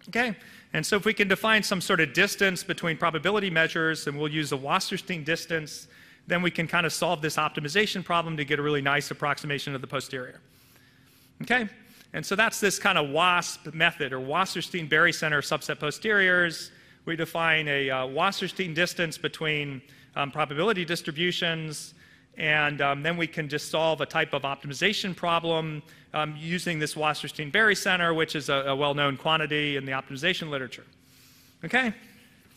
Okay? And so if we can define some sort of distance between probability measures, and we'll use the Wasserstein distance, then we can kind of solve this optimization problem to get a really nice approximation of the posterior. Okay? And so that's this kind of WASP method, or Wasserstein barycenter subset posteriors. We define a uh, Wasserstein distance between um, probability distributions and um, then we can just solve a type of optimization problem um, using this Wasserstein barycenter, which is a, a well known quantity in the optimization literature. Okay?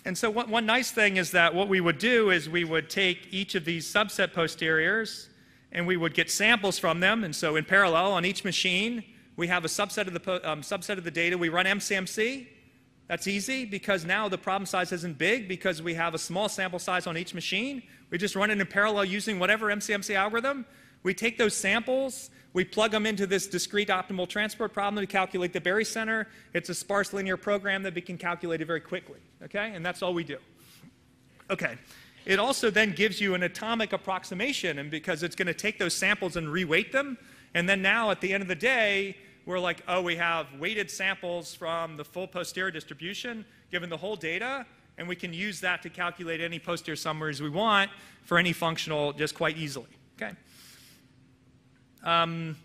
And so, one, one nice thing is that what we would do is we would take each of these subset posteriors and we would get samples from them. And so, in parallel, on each machine, we have a subset of the, um, subset of the data. We run MCMC. That's easy because now the problem size isn't big because we have a small sample size on each machine. We just run it in parallel using whatever MCMC algorithm. We take those samples, we plug them into this discrete optimal transport problem to calculate the barycenter. It's a sparse linear program that we can calculate it very quickly. Okay? And that's all we do. Okay. It also then gives you an atomic approximation, and because it's going to take those samples and reweight them, and then now at the end of the day, we're like, oh, we have weighted samples from the full posterior distribution, given the whole data, and we can use that to calculate any posterior summaries we want for any functional just quite easily. Okay. Um,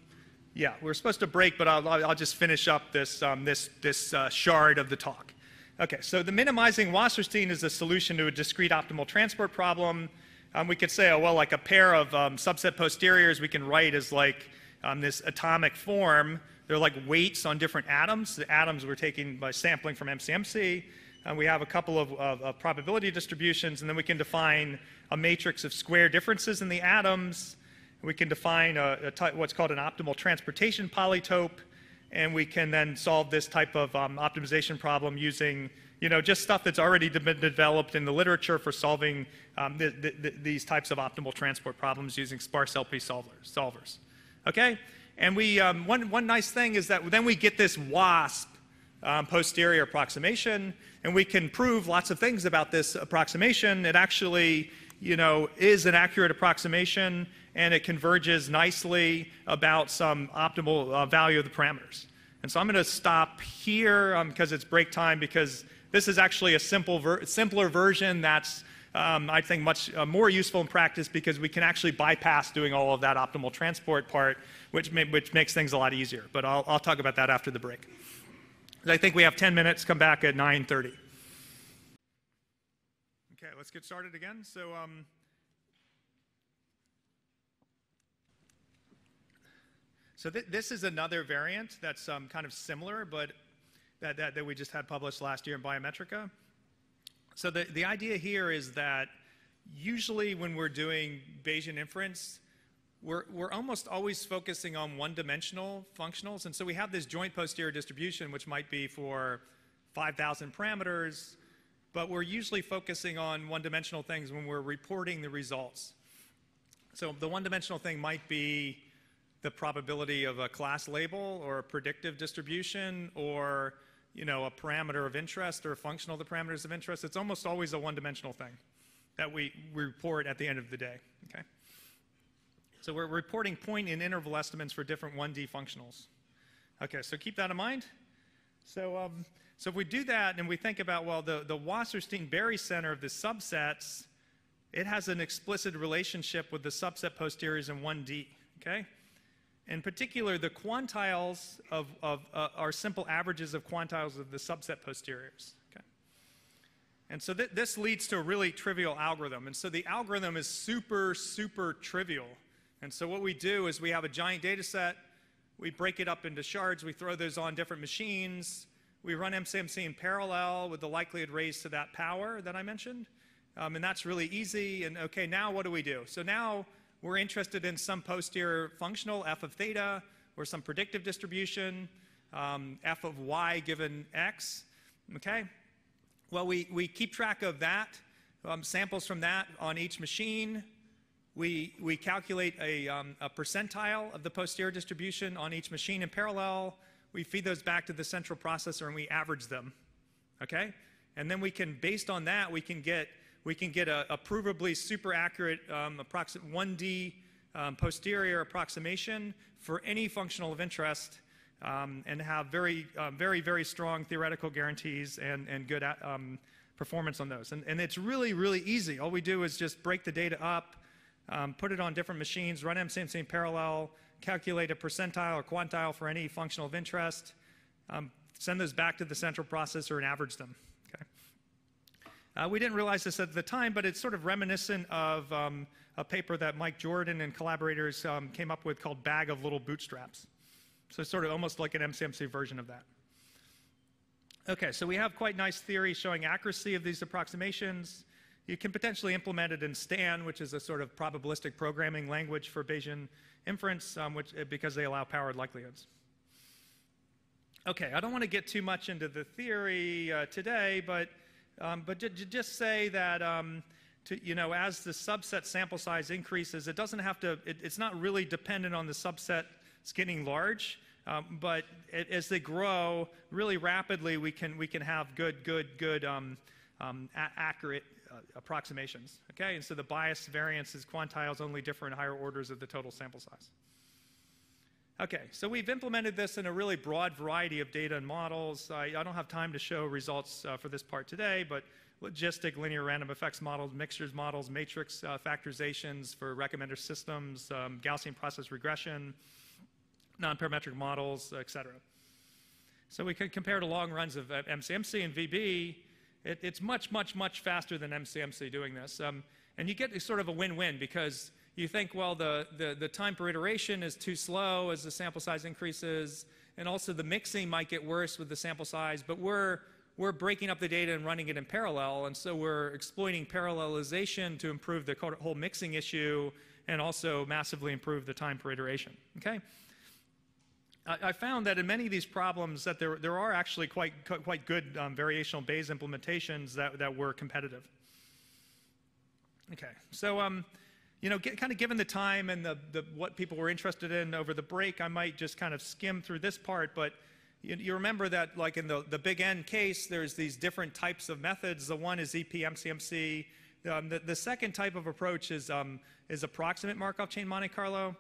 yeah, we're supposed to break, but I'll, I'll just finish up this, um, this, this uh, shard of the talk. Okay, so the minimizing Wasserstein is a solution to a discrete optimal transport problem. Um, we could say, oh, well, like a pair of um, subset posteriors we can write as like um, this atomic form. They're like weights on different atoms. The atoms we're taking by sampling from MCMC and we have a couple of, of, of, probability distributions, and then we can define a matrix of square differences in the atoms. We can define a, a what's called an optimal transportation polytope, and we can then solve this type of um, optimization problem using you know, just stuff that's already been developed in the literature for solving um, the, the, these types of optimal transport problems using sparse LP solvers. solvers. Okay? And we, um, one, one nice thing is that then we get this WASP um, posterior approximation, and we can prove lots of things about this approximation. It actually, you know, is an accurate approximation, and it converges nicely about some optimal uh, value of the parameters. And so I'm going to stop here because um, it's break time because this is actually a simple ver simpler version that's um, I think much uh, more useful in practice because we can actually bypass doing all of that optimal transport part, which, may, which makes things a lot easier. But I'll, I'll talk about that after the break. I think we have 10 minutes. Come back at 9:30. Okay, let's get started again. So, um, so th this is another variant that's um, kind of similar, but that, that, that we just had published last year in Biometrika. So the, the idea here is that usually when we're doing Bayesian inference, we're, we're almost always focusing on one-dimensional functionals. And so we have this joint posterior distribution, which might be for 5,000 parameters, but we're usually focusing on one-dimensional things when we're reporting the results. So the one-dimensional thing might be the probability of a class label or a predictive distribution or you know, a parameter of interest or a function of the parameters of interest. It's almost always a one-dimensional thing that we, we report at the end of the day. Okay? So we're reporting point and interval estimates for different 1D functionals. Okay, so keep that in mind. So, um, so if we do that and we think about, well, the, the Wasserstein barycenter of the subsets, it has an explicit relationship with the subset posteriors in 1D, okay? In particular, the quantiles of, of uh, are simple averages of quantiles of the subset posteriors, okay? And so th- this leads to a really trivial algorithm. And so the algorithm is super, super trivial. And so what we do is we have a giant data set, we break it up into shards, we throw those on different machines, we run MCMC in parallel with the likelihood raised to that power that I mentioned. Um, and that's really easy. And okay, now what do we do? So now we're interested in some posterior functional f of theta or some predictive distribution, um, f of y given x. Okay? Well, we, we keep track of that, um, samples from that on each machine. We, we calculate a, um, a percentile of the posterior distribution on each machine in parallel. We feed those back to the central processor and we average them. Okay? And then we can, based on that, we can get, we can get a, a provably super accurate um, approximate 1D um, posterior approximation for any functional of interest um, and have very, uh, very, very strong theoretical guarantees and, and good um, performance on those. And, and, it's really, really easy. All we do is just break the data up, um, put it on different machines, run MCMC parallel, calculate a percentile or quantile for any functional of interest, um, send those back to the central processor and average them. Okay. Uh, we didn't realize this at the time, but it's sort of reminiscent of um, a paper that Mike Jordan and collaborators um, came up with called Bag of Little Bootstraps. So it's sort of almost like an MCMC version of that. Okay, so we have quite nice theory showing accuracy of these approximations. You can potentially implement it in STAN, which is a sort of probabilistic programming language for Bayesian inference, um, which, uh, because they allow powered likelihoods. Okay, I don't want to get too much into the theory uh, today, but, um, but just say that um, to, you know, as the subset sample size increases, it doesn't have to, it, it's not really dependent on the subset getting large, um, but it, as they grow really rapidly, we can, we can have good, good, good, um, um, accurate approximations. Okay, and so the bias variance is quantiles only differ in higher orders of the total sample size. Okay, so we've implemented this in a really broad variety of data and models. I, I don't have time to show results uh, for this part today, but logistic linear random effects models, mixtures models, matrix uh, factorizations for recommender systems, um, Gaussian process regression, nonparametric models, et cetera. So we could compare to long runs of MCMC and VB. It, it's much, much, much faster than MCMC doing this. Um, and you get sort of a win-win because you think, well, the, the, the, time per iteration is too slow as the sample size increases, and also the mixing might get worse with the sample size, but we're, we're breaking up the data and running it in parallel, and so we're exploiting parallelization to improve the whole mixing issue and also massively improve the time per iteration, okay? I found that in many of these problems that there, there are actually quite, quite good um, variational Bayes implementations that, that were competitive. Okay, so um, you know, get, kind of given the time and the, the, what people were interested in over the break, I might just kind of skim through this part, but you, you remember that like in the, the big N case, there's these different types of methods. The one is EP-MCMC. Um, the, the, second type of approach is, um, is approximate Markov chain Monte Carlo.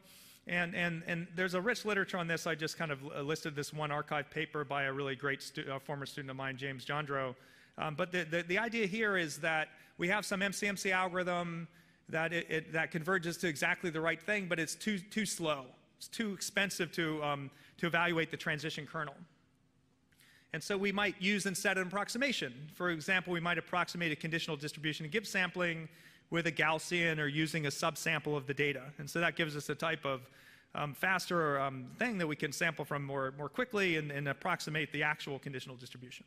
And, and, and there's a rich literature on this. I just kind of listed this one arXiv paper by a really great stu- uh, former student of mine, James Johndrow. Um, but the, the, the, idea here is that we have some MCMC algorithm that, it, it, that converges to exactly the right thing, but it's too, too slow. It's too expensive to, um, to evaluate the transition kernel. And so we might use instead an approximation. For example, we might approximate a conditional distribution in Gibbs sampling with a Gaussian or using a subsample of the data. And so that gives us a type of um, faster um, thing that we can sample from more, more quickly and, and, approximate the actual conditional distribution.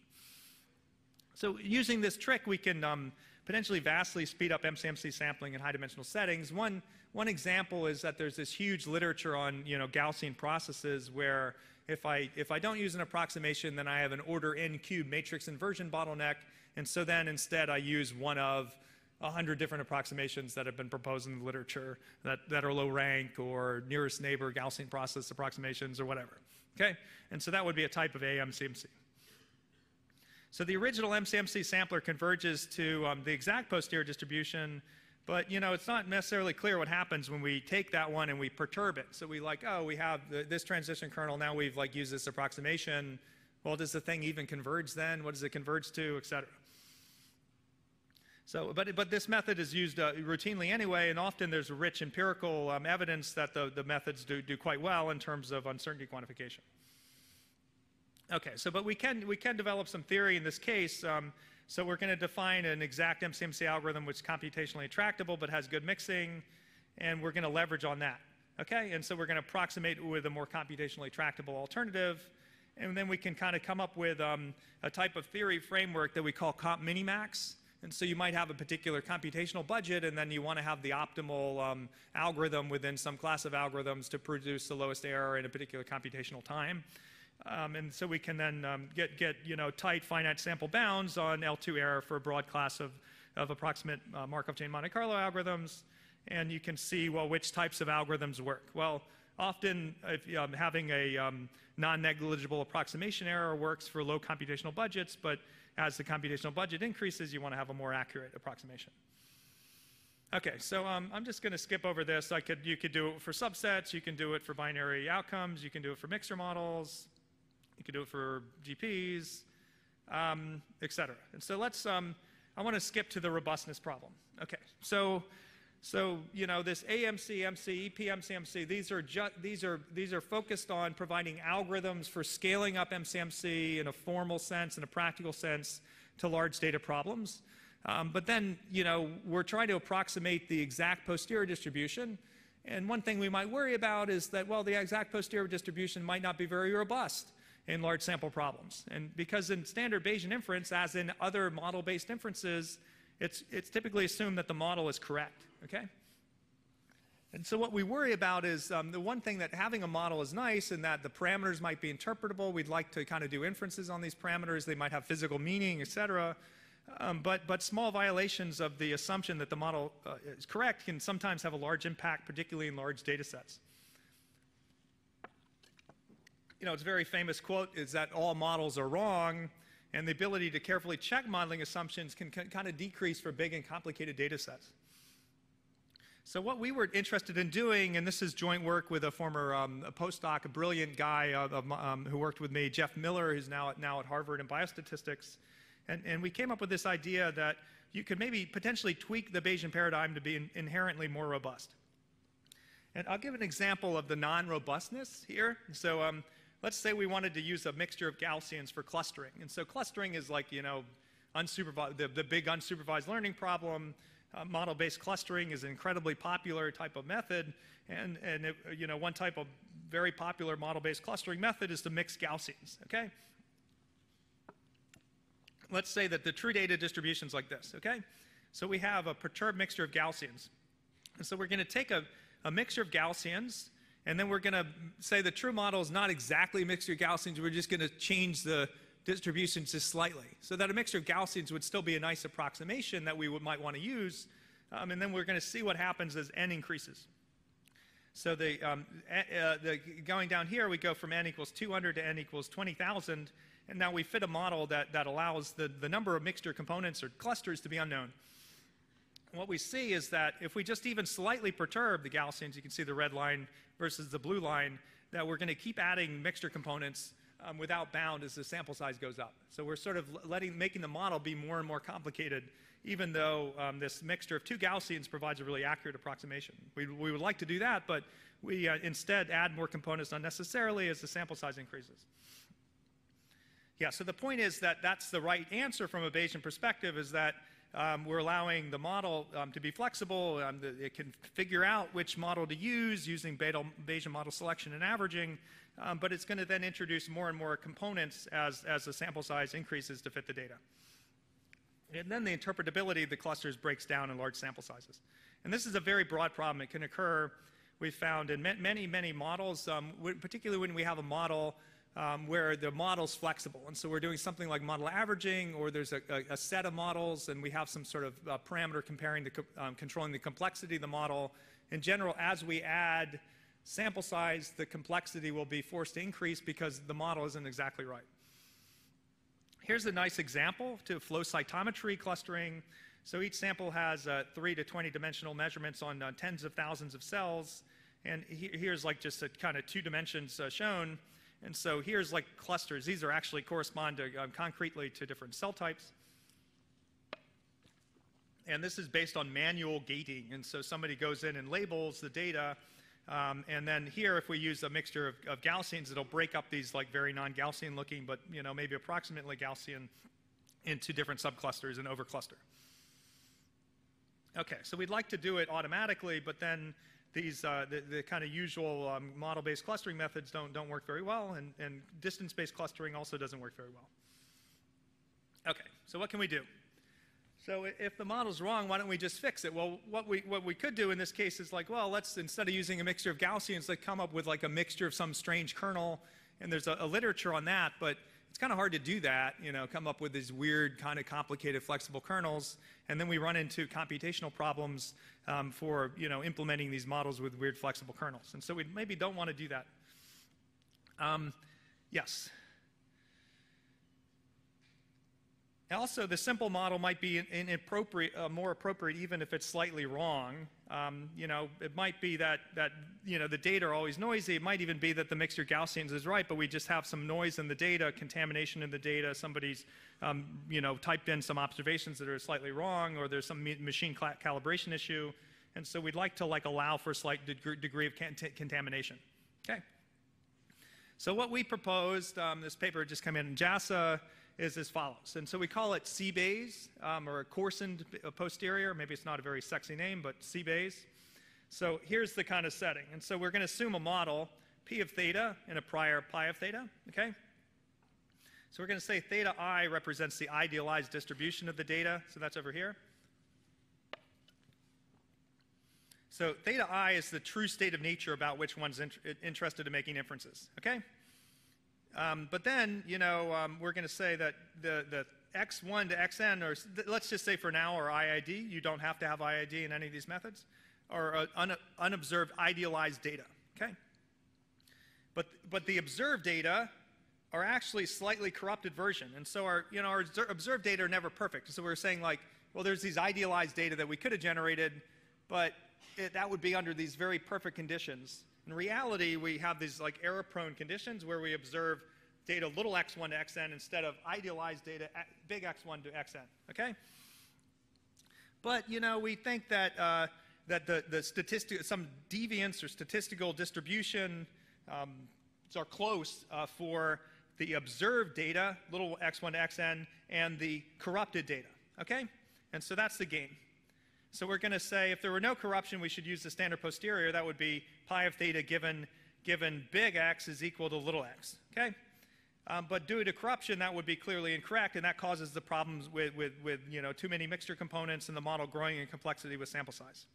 So using this trick, we can um, potentially vastly speed up MCMC sampling in high dimensional settings. One, one example is that there's this huge literature on you know, Gaussian processes where if I, if I don't use an approximation, then I have an order n cube matrix inversion bottleneck. And so then instead I use one of 100 different approximations that have been proposed in the literature that, that are low rank or nearest neighbor Gaussian process approximations or whatever. Okay? And so that would be a type of AMCMC. So the original MCMC sampler converges to um, the exact posterior distribution, but you know it's not necessarily clear what happens when we take that one and we perturb it. So we like, oh, we have the, this transition kernel. Now we've like used this approximation. Well, does the thing even converge then? What does it converge to, et cetera? So, but, but this method is used uh, routinely anyway, and often there's rich empirical um, evidence that the, the methods do, do quite well in terms of uncertainty quantification. Okay, so but we can, we can develop some theory in this case. Um, so we're going to define an exact MCMC algorithm which is computationally tractable but has good mixing, and we're going to leverage on that. Okay, and so we're going to approximate with a more computationally tractable alternative, and then we can kind of come up with um, a type of theory framework that we call comp minimax. And so you might have a particular computational budget, and then you want to have the optimal um, algorithm within some class of algorithms to produce the lowest error in a particular computational time. Um, and so we can then um, get, get you know, tight finite sample bounds on L2 error for a broad class of, of approximate uh, Markov chain Monte Carlo algorithms. And you can see, well, which types of algorithms work. Well, often if, um, having a um, non-negligible approximation error works for low computational budgets, but as the computational budget increases, you want to have a more accurate approximation. Okay, so um, I'm just going to skip over this. I could, you could do it for subsets, you can do it for binary outcomes, you can do it for mixture models, you can do it for GPs, um, et cetera. And so let's, um, I want to skip to the robustness problem. Okay, so, so you know, this AMC, MC, EPMC, MC, these are, ju- these, are, these are focused on providing algorithms for scaling up MCMC in a formal sense, in a practical sense, to large data problems. Um, but then, you know, we're trying to approximate the exact posterior distribution. And one thing we might worry about is that, well, the exact posterior distribution might not be very robust in large sample problems. And because in standard Bayesian inference, as in other model-based inferences, it's, it's typically assumed that the model is correct, okay? And so what we worry about is um, the one thing that having a model is nice in that the parameters might be interpretable. We'd like to kind of do inferences on these parameters. They might have physical meaning, et cetera. Um, but, but small violations of the assumption that the model uh, is correct can sometimes have a large impact, particularly in large data sets you know, it's a very famous quote is that all models are wrong, and the ability to carefully check modeling assumptions can, can kind of decrease for big and complicated data sets. So what we were interested in doing, and this is joint work with a former um, a postdoc, a brilliant guy uh, um, who worked with me, Jeff Miller, who's now at, now at Harvard in biostatistics, and, and we came up with this idea that you could maybe potentially tweak the Bayesian paradigm to be in, inherently more robust. And I'll give an example of the non-robustness here. So um, let's say we wanted to use a mixture of Gaussians for clustering. And so clustering is like, you know, unsupervised, the, the big unsupervised learning problem. Uh, model-based clustering is an incredibly popular type of method. And, and it, you know, one type of very popular model-based clustering method is to mix Gaussians, okay? Let's say that the true data distribution is like this, okay? So we have a perturbed mixture of Gaussians. And so we're going to take a, a mixture of Gaussians and then we're going to say the true model is not exactly a mixture of Gaussians. We're just going to change the distributions just slightly. So that a mixture of Gaussians would still be a nice approximation that we would, might want to use. Um, and then we're going to see what happens as n increases. So the, um, uh, the, going down here, we go from n equals 200 to n equals 20,000. And now we fit a model that, that allows the, the number of mixture components or clusters to be unknown what we see is that if we just even slightly perturb the Gaussians, you can see the red line versus the blue line, that we're going to keep adding mixture components um, without bound as the sample size goes up. So we're sort of letting, making the model be more and more complicated, even though um, this mixture of two Gaussians provides a really accurate approximation. We, we would like to do that, but we uh, instead add more components unnecessarily as the sample size increases. Yeah, so the point is that that's the right answer from a Bayesian perspective is that um, we're allowing the model um, to be flexible. Um, the, it can figure out which model to use using Bayesian model selection and averaging, um, but it's going to then introduce more and more components as, as the sample size increases to fit the data. And then the interpretability of the clusters breaks down in large sample sizes. And this is a very broad problem. It can occur, we've found, in many, many models, um, particularly when we have a model um, where the model's flexible. And so we're doing something like model averaging, or there's a, a, a set of models, and we have some sort of uh, parameter comparing the, um, controlling the complexity of the model. In general, as we add sample size, the complexity will be forced to increase because the model isn't exactly right. Here's a nice example to flow cytometry clustering. So each sample has uh, 3 to 20 dimensional measurements on uh, tens of thousands of cells. And he here's like just a kind of two dimensions uh, shown. And so here's like clusters. These are actually correspond to, um, concretely to different cell types. And this is based on manual gating. And so somebody goes in and labels the data. Um, and then here, if we use a mixture of, of Gaussians, it'll break up these like very non-Gaussian looking, but you know maybe approximately Gaussian into different subclusters and overcluster. Okay, so we'd like to do it automatically, but then these uh, the, the kind of usual um, model-based clustering methods don't don't work very well, and, and distance-based clustering also doesn't work very well. Okay, so what can we do? So if the model's wrong, why don't we just fix it? Well, what we, what we could do in this case is like, well, let's, instead of using a mixture of Gaussians, like come up with like a mixture of some strange kernel. And there's a, a literature on that, but it's kind of hard to do that, you know, come up with these weird, kind of complicated, flexible kernels. And then we run into computational problems um, for, you know, implementing these models with weird, flexible kernels. And so we maybe don't want to do that. Um, yes. Also, the simple model might be inappropriate, uh, more appropriate even if it's slightly wrong. Um, you know, it might be that, that, you know, the data are always noisy. It might even be that the mixture Gaussians is right, but we just have some noise in the data, contamination in the data. Somebody's, um, you know, typed in some observations that are slightly wrong, or there's some machine calibration issue. And so we'd like to like allow for a slight deg degree of contamination. Okay. So what we proposed, um, this paper just came in in JASA, is as follows. And so we call it C-Bayes, um, or a coarsened posterior. Maybe it's not a very sexy name, but C-Bayes. So here's the kind of setting. And so we're going to assume a model, P of theta and a prior pi of theta, okay? So we're going to say theta i represents the idealized distribution of the data. So that's over here. So theta i is the true state of nature about which one's in interested in making inferences, okay? Um, but then, you know, um, we're going to say that the, the x1 to xn, or let's just say for now, or IID, you don't have to have IID in any of these methods, or uh, un, unobserved idealized data, okay? But, but the observed data are actually slightly corrupted version. And so our, you know, our observed data are never perfect. So we're saying like, well, there's these idealized data that we could have generated, but it, that would be under these very perfect conditions. In reality, we have these like error-prone conditions where we observe data little x1 to xn instead of idealized data big x1 to xn, okay? But, you know, we think that, uh, that the, the statistic, some deviance or statistical distribution um, are close uh, for the observed data, little x1 to xn, and the corrupted data, okay? And so that's the game. So we're going to say if there were no corruption, we should use the standard posterior. That would be pi of theta given, given big X is equal to little x. Okay? Um, but due to corruption, that would be clearly incorrect, and that causes the problems with, with, with you know, too many mixture components and the model growing in complexity with sample size.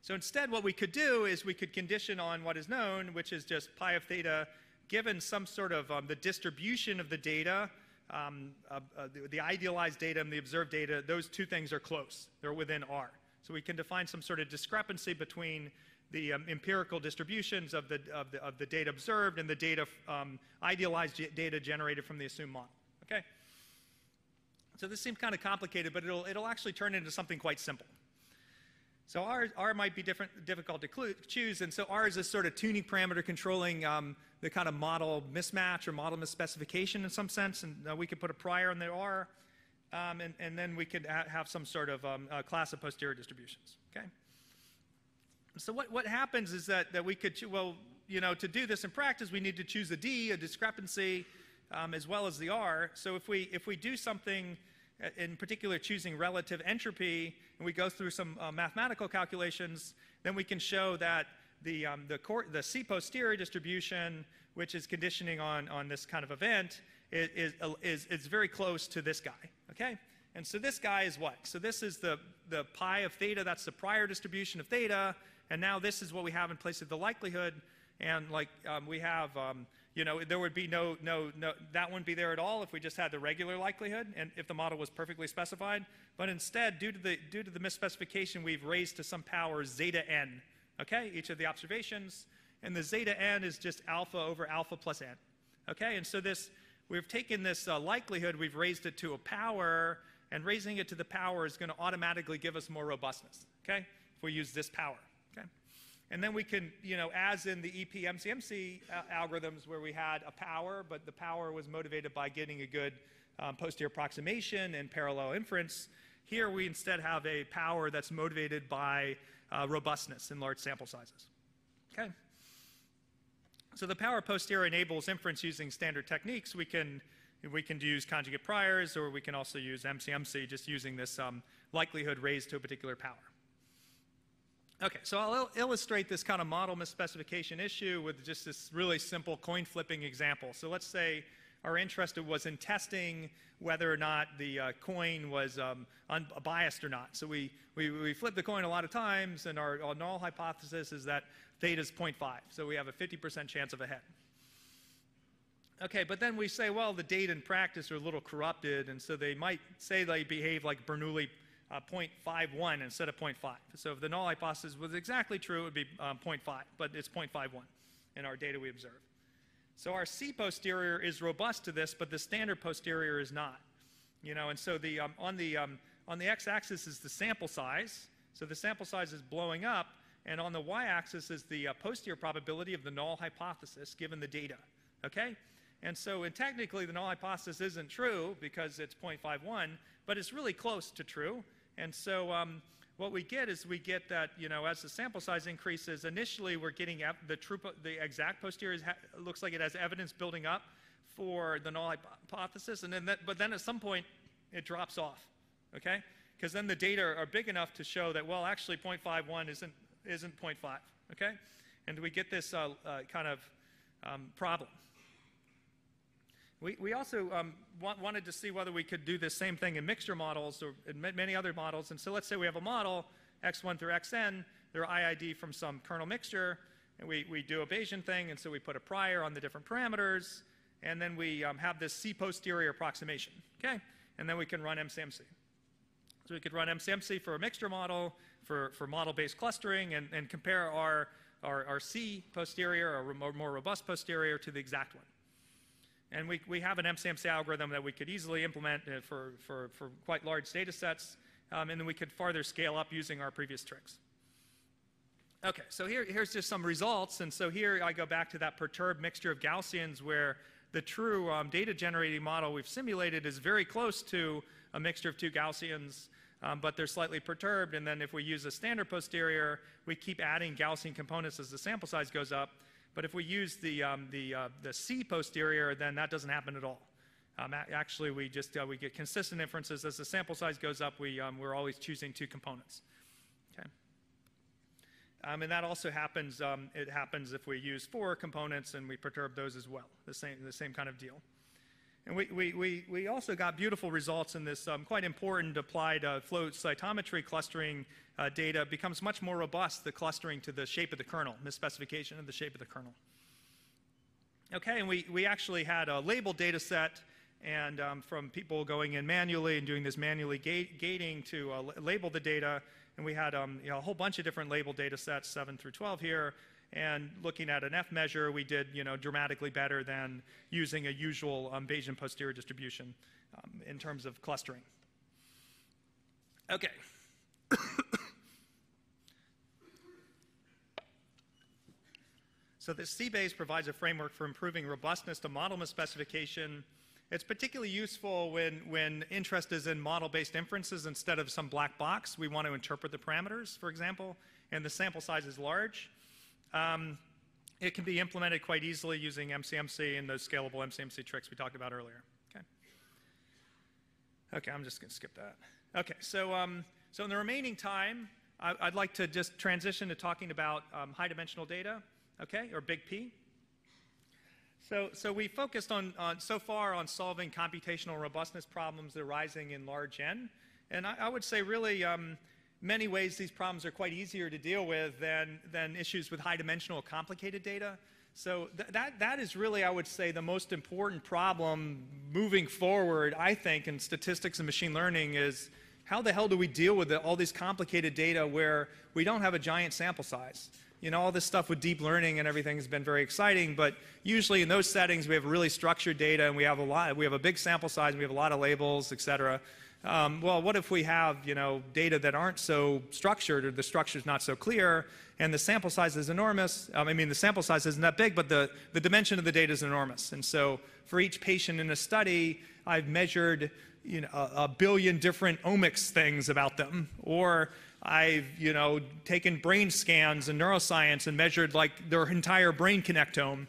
So instead, what we could do is we could condition on what is known, which is just pi of theta given some sort of um, the distribution of the data um, uh, uh, the, the, idealized data and the observed data, those two things are close. They're within R. So we can define some sort of discrepancy between the um, empirical distributions of the, of, the, of the data observed and the data, um, idealized data generated from the assumed model. Okay? So this seems kind of complicated, but it'll, it'll actually turn into something quite simple. So R, R might be different, difficult to choose, and so R is this sort of tuning parameter controlling um, the kind of model mismatch or model misspecification in some sense, and uh, we could put a prior on the R, um, and, and, then we could ha have some sort of um, class of posterior distributions, okay? So what, what happens is that, that we could, well, you know, to do this in practice, we need to choose a D, a discrepancy, um, as well as the R. So if we, if we do something in particular choosing relative entropy, and we go through some uh, mathematical calculations, then we can show that the, um, the, the, C posterior distribution, which is conditioning on, on this kind of event, is, is, is very close to this guy, okay? And so this guy is what? So this is the, the pi of theta, that's the prior distribution of theta, and now this is what we have in place of the likelihood, and like um, we have um, you know, there would be no, no, no, that wouldn't be there at all if we just had the regular likelihood and if the model was perfectly specified. But instead, due to the, due to the misspecification, we've raised to some power zeta n, okay, each of the observations. And the zeta n is just alpha over alpha plus n, okay? And so this, we've taken this uh, likelihood, we've raised it to a power, and raising it to the power is going to automatically give us more robustness, okay, if we use this power. And then we can, you know, as in the EP MCMC uh, algorithms where we had a power, but the power was motivated by getting a good um, posterior approximation and parallel inference, Here we instead have a power that's motivated by uh, robustness in large sample sizes. Okay? So the power posterior enables inference using standard techniques. We can, we can use conjugate priors, or we can also use MCMC, just using this um, likelihood raised to a particular power. Okay, so I'll il illustrate this kind of model misspecification issue with just this really simple coin flipping example. So let's say our interest was in testing whether or not the uh, coin was um, unbiased or not. So we, we, we flip the coin a lot of times, and our, our null hypothesis is that theta is 0.5. So we have a 50% chance of a head. Okay, but then we say, well, the data and practice are a little corrupted, and so they might say they behave like Bernoulli uh, 0.51 instead of 0.5. So if the null hypothesis was exactly true, it would be um, 0.5, but it's 0.51 in our data we observe. So our C posterior is robust to this, but the standard posterior is not. You know, and so the, um, on, the, um, on the x-axis is the sample size. So the sample size is blowing up, and on the y-axis is the uh, posterior probability of the null hypothesis given the data. Okay? And so and technically the null hypothesis isn't true because it's 0.51, but it's really close to true. And so um, what we get is we get that, you know, as the sample size increases, initially we're getting the true, the exact posterior looks like it has evidence building up for the null hypothesis, and then that, but then at some point it drops off, okay? Because then the data are big enough to show that, well, actually 0.51 isn't, isn't 0.5, okay? And we get this uh, uh, kind of um, problem. We, we also um, want, wanted to see whether we could do the same thing in mixture models or in many other models. And so let's say we have a model, x1 through xn, they're IID from some kernel mixture, and we, we do a Bayesian thing, and so we put a prior on the different parameters, and then we um, have this C posterior approximation, okay? And then we can run MCMC. So we could run MCMC for a mixture model, for, for model-based clustering, and, and compare our, our, our C posterior, our more robust posterior, to the exact one. And we, we have an MCMC algorithm that we could easily implement uh, for, for, for quite large data sets, um, and then we could farther scale up using our previous tricks. Okay, so here, here's just some results. And so here I go back to that perturbed mixture of Gaussians where the true um, data generating model we've simulated is very close to a mixture of two Gaussians, um, but they're slightly perturbed. And then if we use a standard posterior, we keep adding Gaussian components as the sample size goes up. But if we use the, um, the, uh, the C posterior, then that doesn't happen at all. Um, actually, we just uh, we get consistent inferences as the sample size goes up. We um, we're always choosing two components. Okay. Um, and that also happens. Um, it happens if we use four components and we perturb those as well. The same the same kind of deal. And we, we, we, we also got beautiful results in this um, quite important applied uh, flow cytometry clustering uh, data becomes much more robust, the clustering to the shape of the kernel, misspecification of the shape of the kernel. Okay, and we, we actually had a labeled data set and um, from people going in manually and doing this manually gate, gating to uh, label the data. And we had um, you know, a whole bunch of different labeled data sets, 7 through 12 here. And looking at an F measure, we did you know, dramatically better than using a usual um, Bayesian posterior distribution um, in terms of clustering. Okay. so this C-Bayes provides a framework for improving robustness to model misspecification. It's particularly useful when, when interest is in model-based inferences instead of some black box. We want to interpret the parameters, for example, and the sample size is large. Um, it can be implemented quite easily using MCMC and those scalable MCMC tricks we talked about earlier. Okay. Okay, I'm just going to skip that. Okay, so, um, so in the remaining time, I, would like to just transition to talking about um, high dimensional data, okay, or big P. So, so we focused on, on, so far on solving computational robustness problems arising in large N. And I, I would say really um, many ways these problems are quite easier to deal with than, than issues with high dimensional complicated data. So th that, that is really, I would say, the most important problem moving forward, I think, in statistics and machine learning is how the hell do we deal with the, all these complicated data where we don't have a giant sample size? You know, all this stuff with deep learning and everything has been very exciting, but usually in those settings we have really structured data and we have a lot, we have a big sample size, and we have a lot of labels, et cetera. Um, well, what if we have you know data that aren't so structured or the structure is not so clear and the sample size is enormous? Um, I mean, the sample size isn't that big, but the, the dimension of the data is enormous. And so for each patient in a study, I've measured you know, a, a billion different omics things about them, or I've, you know, taken brain scans in neuroscience and measured like their entire brain connectome,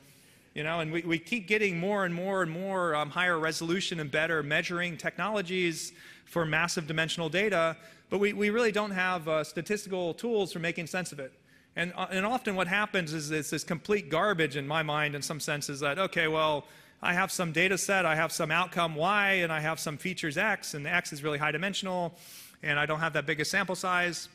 you know, and we, we keep getting more and more and more um, higher resolution and better measuring technologies for massive dimensional data, but we, we really don't have uh, statistical tools for making sense of it. And, uh, and often what happens is it's this complete garbage in my mind in some sense is that, okay, well, I have some data set, I have some outcome Y, and I have some features X, and X is really high dimensional, and I don't have that big a sample size,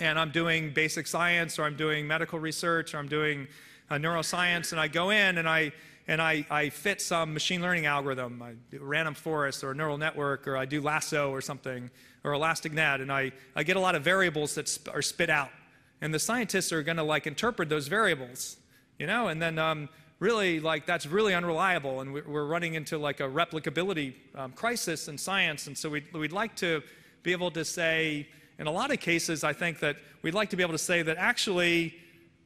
and I'm doing basic science, or I'm doing medical research, or I'm doing uh, neuroscience, and I go in and I and I, I fit some machine learning algorithm, I do random forest or a neural network, or I do lasso or something, or ElasticNet, and I, I get a lot of variables that sp- are spit out. And the scientists are going to like interpret those variables, you know, and then um, really like that's really unreliable and we're running into like a replicability um, crisis in science. And so we'd, we'd like to be able to say in a lot of cases i think that we'd like to be able to say that actually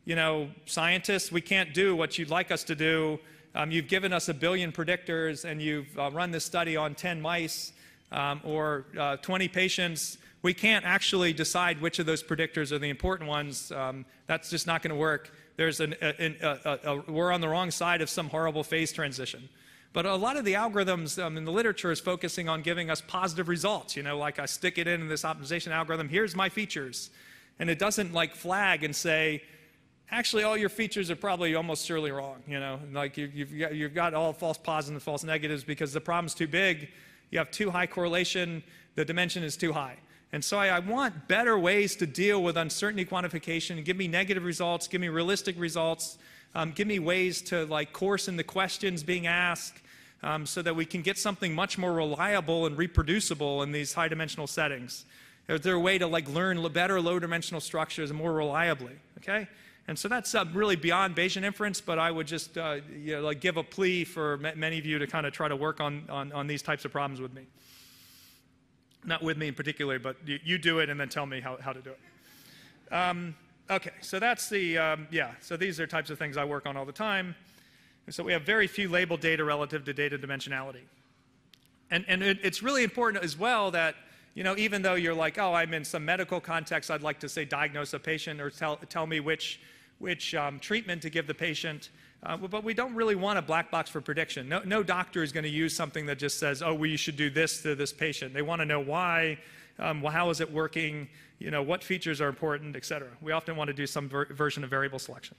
you know scientists we can't do what you'd like us to do um, you've given us a billion predictors and you've uh, run this study on 10 mice um, or uh, 20 patients we can't actually decide which of those predictors are the important ones um, that's just not going to work there's an, a, a, a, we're on the wrong side of some horrible phase transition. But a lot of the algorithms um, in the literature is focusing on giving us positive results. You know, like I stick it in, in this optimization algorithm, here's my features. And it doesn't like flag and say, actually all your features are probably almost surely wrong. You know, like you, you've, got, you've got all false positives and false negatives because the problem's too big. You have too high correlation. The dimension is too high. And so I, I, want better ways to deal with uncertainty quantification. Give me negative results, give me realistic results, um, give me ways to like course in the questions being asked um, so that we can get something much more reliable and reproducible in these high dimensional settings. Is there a way to like learn better low dimensional structures more reliably? Okay? And so that's uh, really beyond Bayesian inference, but I would just uh, you know, like give a plea for many of you to kind of try to work on, on, on these types of problems with me not with me in particular, but you, you, do it and then tell me how, how to do it. Um, okay, so that's the, um, yeah, so these are types of things I work on all the time. And so we have very few labeled data relative to data dimensionality. And, and it, it's really important as well that, you know, even though you're like, oh, I'm in some medical context, I'd like to say diagnose a patient or tell, tell me which, which um, treatment to give the patient. Uh, but we don't really want a black box for prediction. No, no doctor is going to use something that just says, oh, we should do this to this patient. They want to know why, um, well, how is it working, you know, what features are important, et cetera. We often want to do some ver version of variable selection.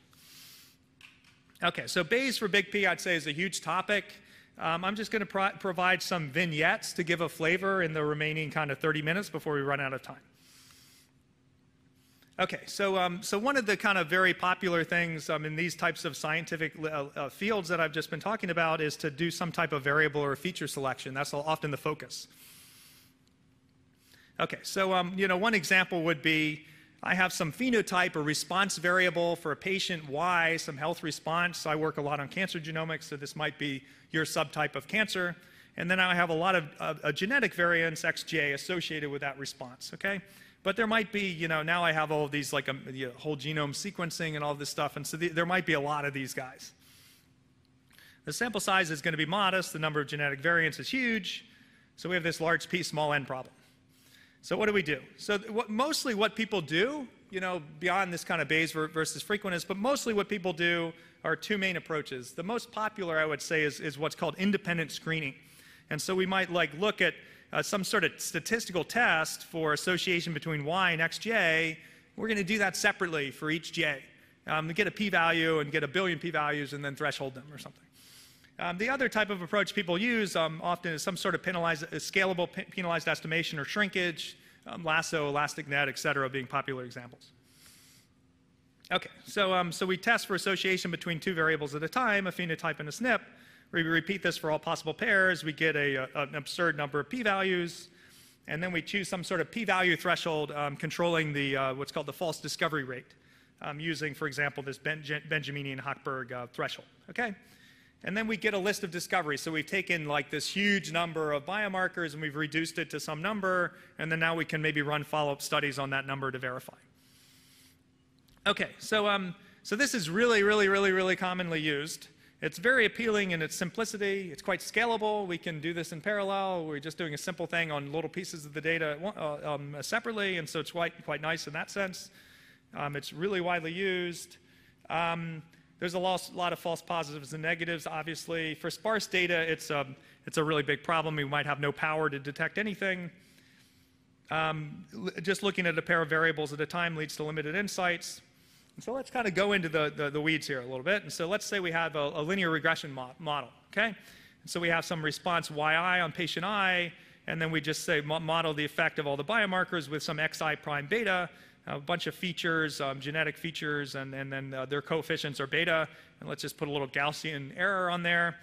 Okay, so Bayes for big P, I'd say, is a huge topic. Um, I'm just going to pro provide some vignettes to give a flavor in the remaining kind of 30 minutes before we run out of time. Okay, so, um, so one of the kind of very popular things um, in these types of scientific uh, uh, fields that I've just been talking about is to do some type of variable or feature selection. That's often the focus. Okay, so um, you know, one example would be I have some phenotype or response variable for a patient Y, some health response. I work a lot on cancer genomics, so this might be your subtype of cancer. And then I have a lot of uh, a genetic variance, XJ, associated with that response, okay? But there might be, you know, now I have all of these, like a you know, whole genome sequencing and all this stuff, and so the, there might be a lot of these guys. The sample size is going to be modest, the number of genetic variants is huge, so we have this large p small n problem. So what do we do? So what, mostly what people do, you know, beyond this kind of Bayes versus frequentist, but mostly what people do are two main approaches. The most popular, I would say, is, is what's called independent screening. And so we might like look at uh, some sort of statistical test for association between y and xj, we're going to do that separately for each j. Um, get a p-value and get a billion p-values and then threshold them or something. Um, the other type of approach people use um, often is some sort of penalized, uh, scalable penalized estimation or shrinkage, um, lasso, ElasticNet, et cetera, being popular examples. Okay, so, um, so we test for association between two variables at a time, a phenotype and a SNP. We repeat this for all possible pairs. We get a, a, an absurd number of p-values. And then we choose some sort of p-value threshold um, controlling the, uh, what's called the false discovery rate, um, using, for example, this ben Benjamini and Hochberg uh, threshold. Okay? And then we get a list of discoveries. So we've taken like this huge number of biomarkers and we've reduced it to some number, and then now we can maybe run follow-up studies on that number to verify. Okay, so, um, so this is really, really, really, really commonly used. It's very appealing in its simplicity. It's quite scalable. We can do this in parallel. We're just doing a simple thing on little pieces of the data uh, um, separately, and so it's quite, quite nice in that sense. Um, it's really widely used. Um, there's a lot, lot, of false positives and negatives, obviously. For sparse data, it's a, it's a really big problem. We might have no power to detect anything. Um, just looking at a pair of variables at a time leads to limited insights. So let's kind of go into the, the, the, weeds here a little bit. And so let's say we have a, a linear regression mo model, okay? And so we have some response yi on patient i, and then we just say model the effect of all the biomarkers with some xi prime beta, a bunch of features, um, genetic features, and, and then uh, their coefficients are beta. And let's just put a little Gaussian error on there.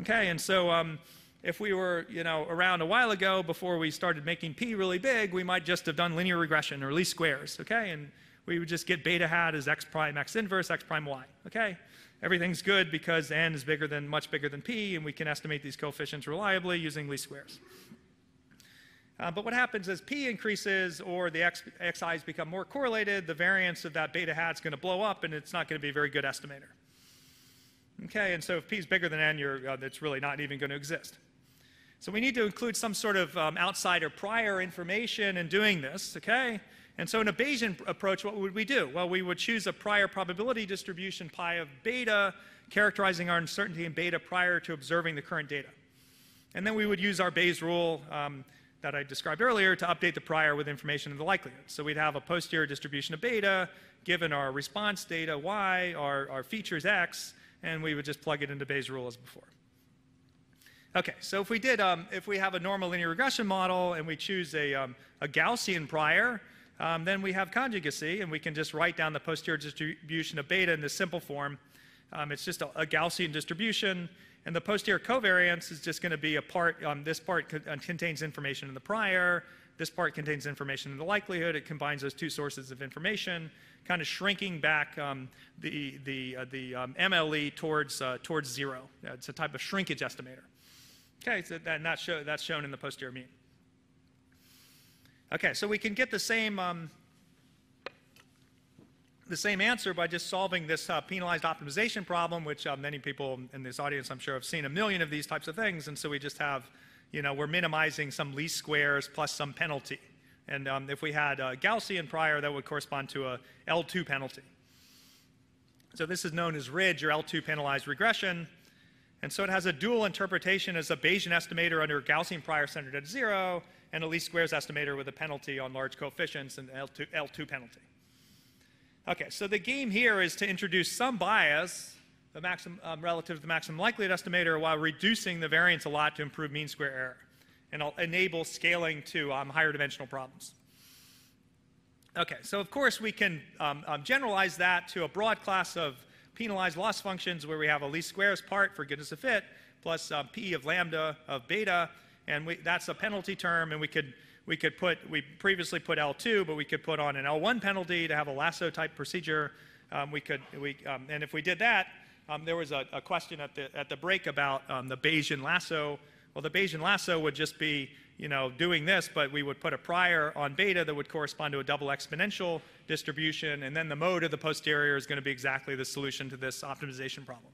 Okay, and so um, if we were, you know, around a while ago before we started making p really big, we might just have done linear regression or least squares. Okay, and we would just get beta hat as x prime x inverse, x prime y. Okay, everything's good because n is bigger than much bigger than p, and we can estimate these coefficients reliably using least squares. Uh, but what happens as p increases or the x, xi's become more correlated, the variance of that beta hat is going to blow up and it's not going to be a very good estimator. Okay, and so if p is bigger than n, you're, uh, it's really not even going to exist. So we need to include some sort of um, outside or prior information in doing this, okay? And so in a Bayesian approach, what would we do? Well, we would choose a prior probability distribution pi of beta, characterizing our uncertainty in beta prior to observing the current data. And then we would use our Bayes rule um, that I described earlier to update the prior with information of the likelihood. So we'd have a posterior distribution of beta, given our response data y, our, our features x, and we would just plug it into Bayes' rule as before. Okay, so if we did, um, if we have a normal linear regression model and we choose a, um, a Gaussian prior, um, then we have conjugacy, and we can just write down the posterior distribution of beta in this simple form. Um, it's just a, a Gaussian distribution, and the posterior covariance is just going to be a part, um, this part co uh, contains information in the prior, this part contains information in the likelihood. It combines those two sources of information, kind of shrinking back um, the, the, uh, the um, MLE towards, uh, towards zero. It's a type of shrinkage estimator. Okay, so that, that's, show, that's shown in the posterior mean. Okay, so we can get the same um, the same answer by just solving this uh, penalized optimization problem, which uh, many people in this audience, I'm sure, have seen a million of these types of things. And so we just have, you know, we're minimizing some least squares plus some penalty. And um, if we had a Gaussian prior, that would correspond to a L2 penalty. So this is known as RIDGE, or L2 penalized regression. And so it has a dual interpretation as a Bayesian estimator under Gaussian prior centered at zero, and a least squares estimator with a penalty on large coefficients and L2, L2 penalty. Okay, so the game here is to introduce some bias the maximum, um, relative to the maximum likelihood estimator while reducing the variance a lot to improve mean square error and enable scaling to um, higher dimensional problems. Okay, so of course we can um, um, generalize that to a broad class of penalized loss functions where we have a least squares part for goodness of fit plus uh, p of lambda of beta, and we, that's a penalty term, and we could we could put, we previously put L2, but we could put on an L1 penalty to have a lasso type procedure. Um, we could, we, um, and if we did that, um, there was a, a, question at the, at the break about um, the Bayesian lasso. Well, the Bayesian lasso would just be, you know, doing this, but we would put a prior on beta that would correspond to a double exponential distribution, and then the mode of the posterior is going to be exactly the solution to this optimization problem.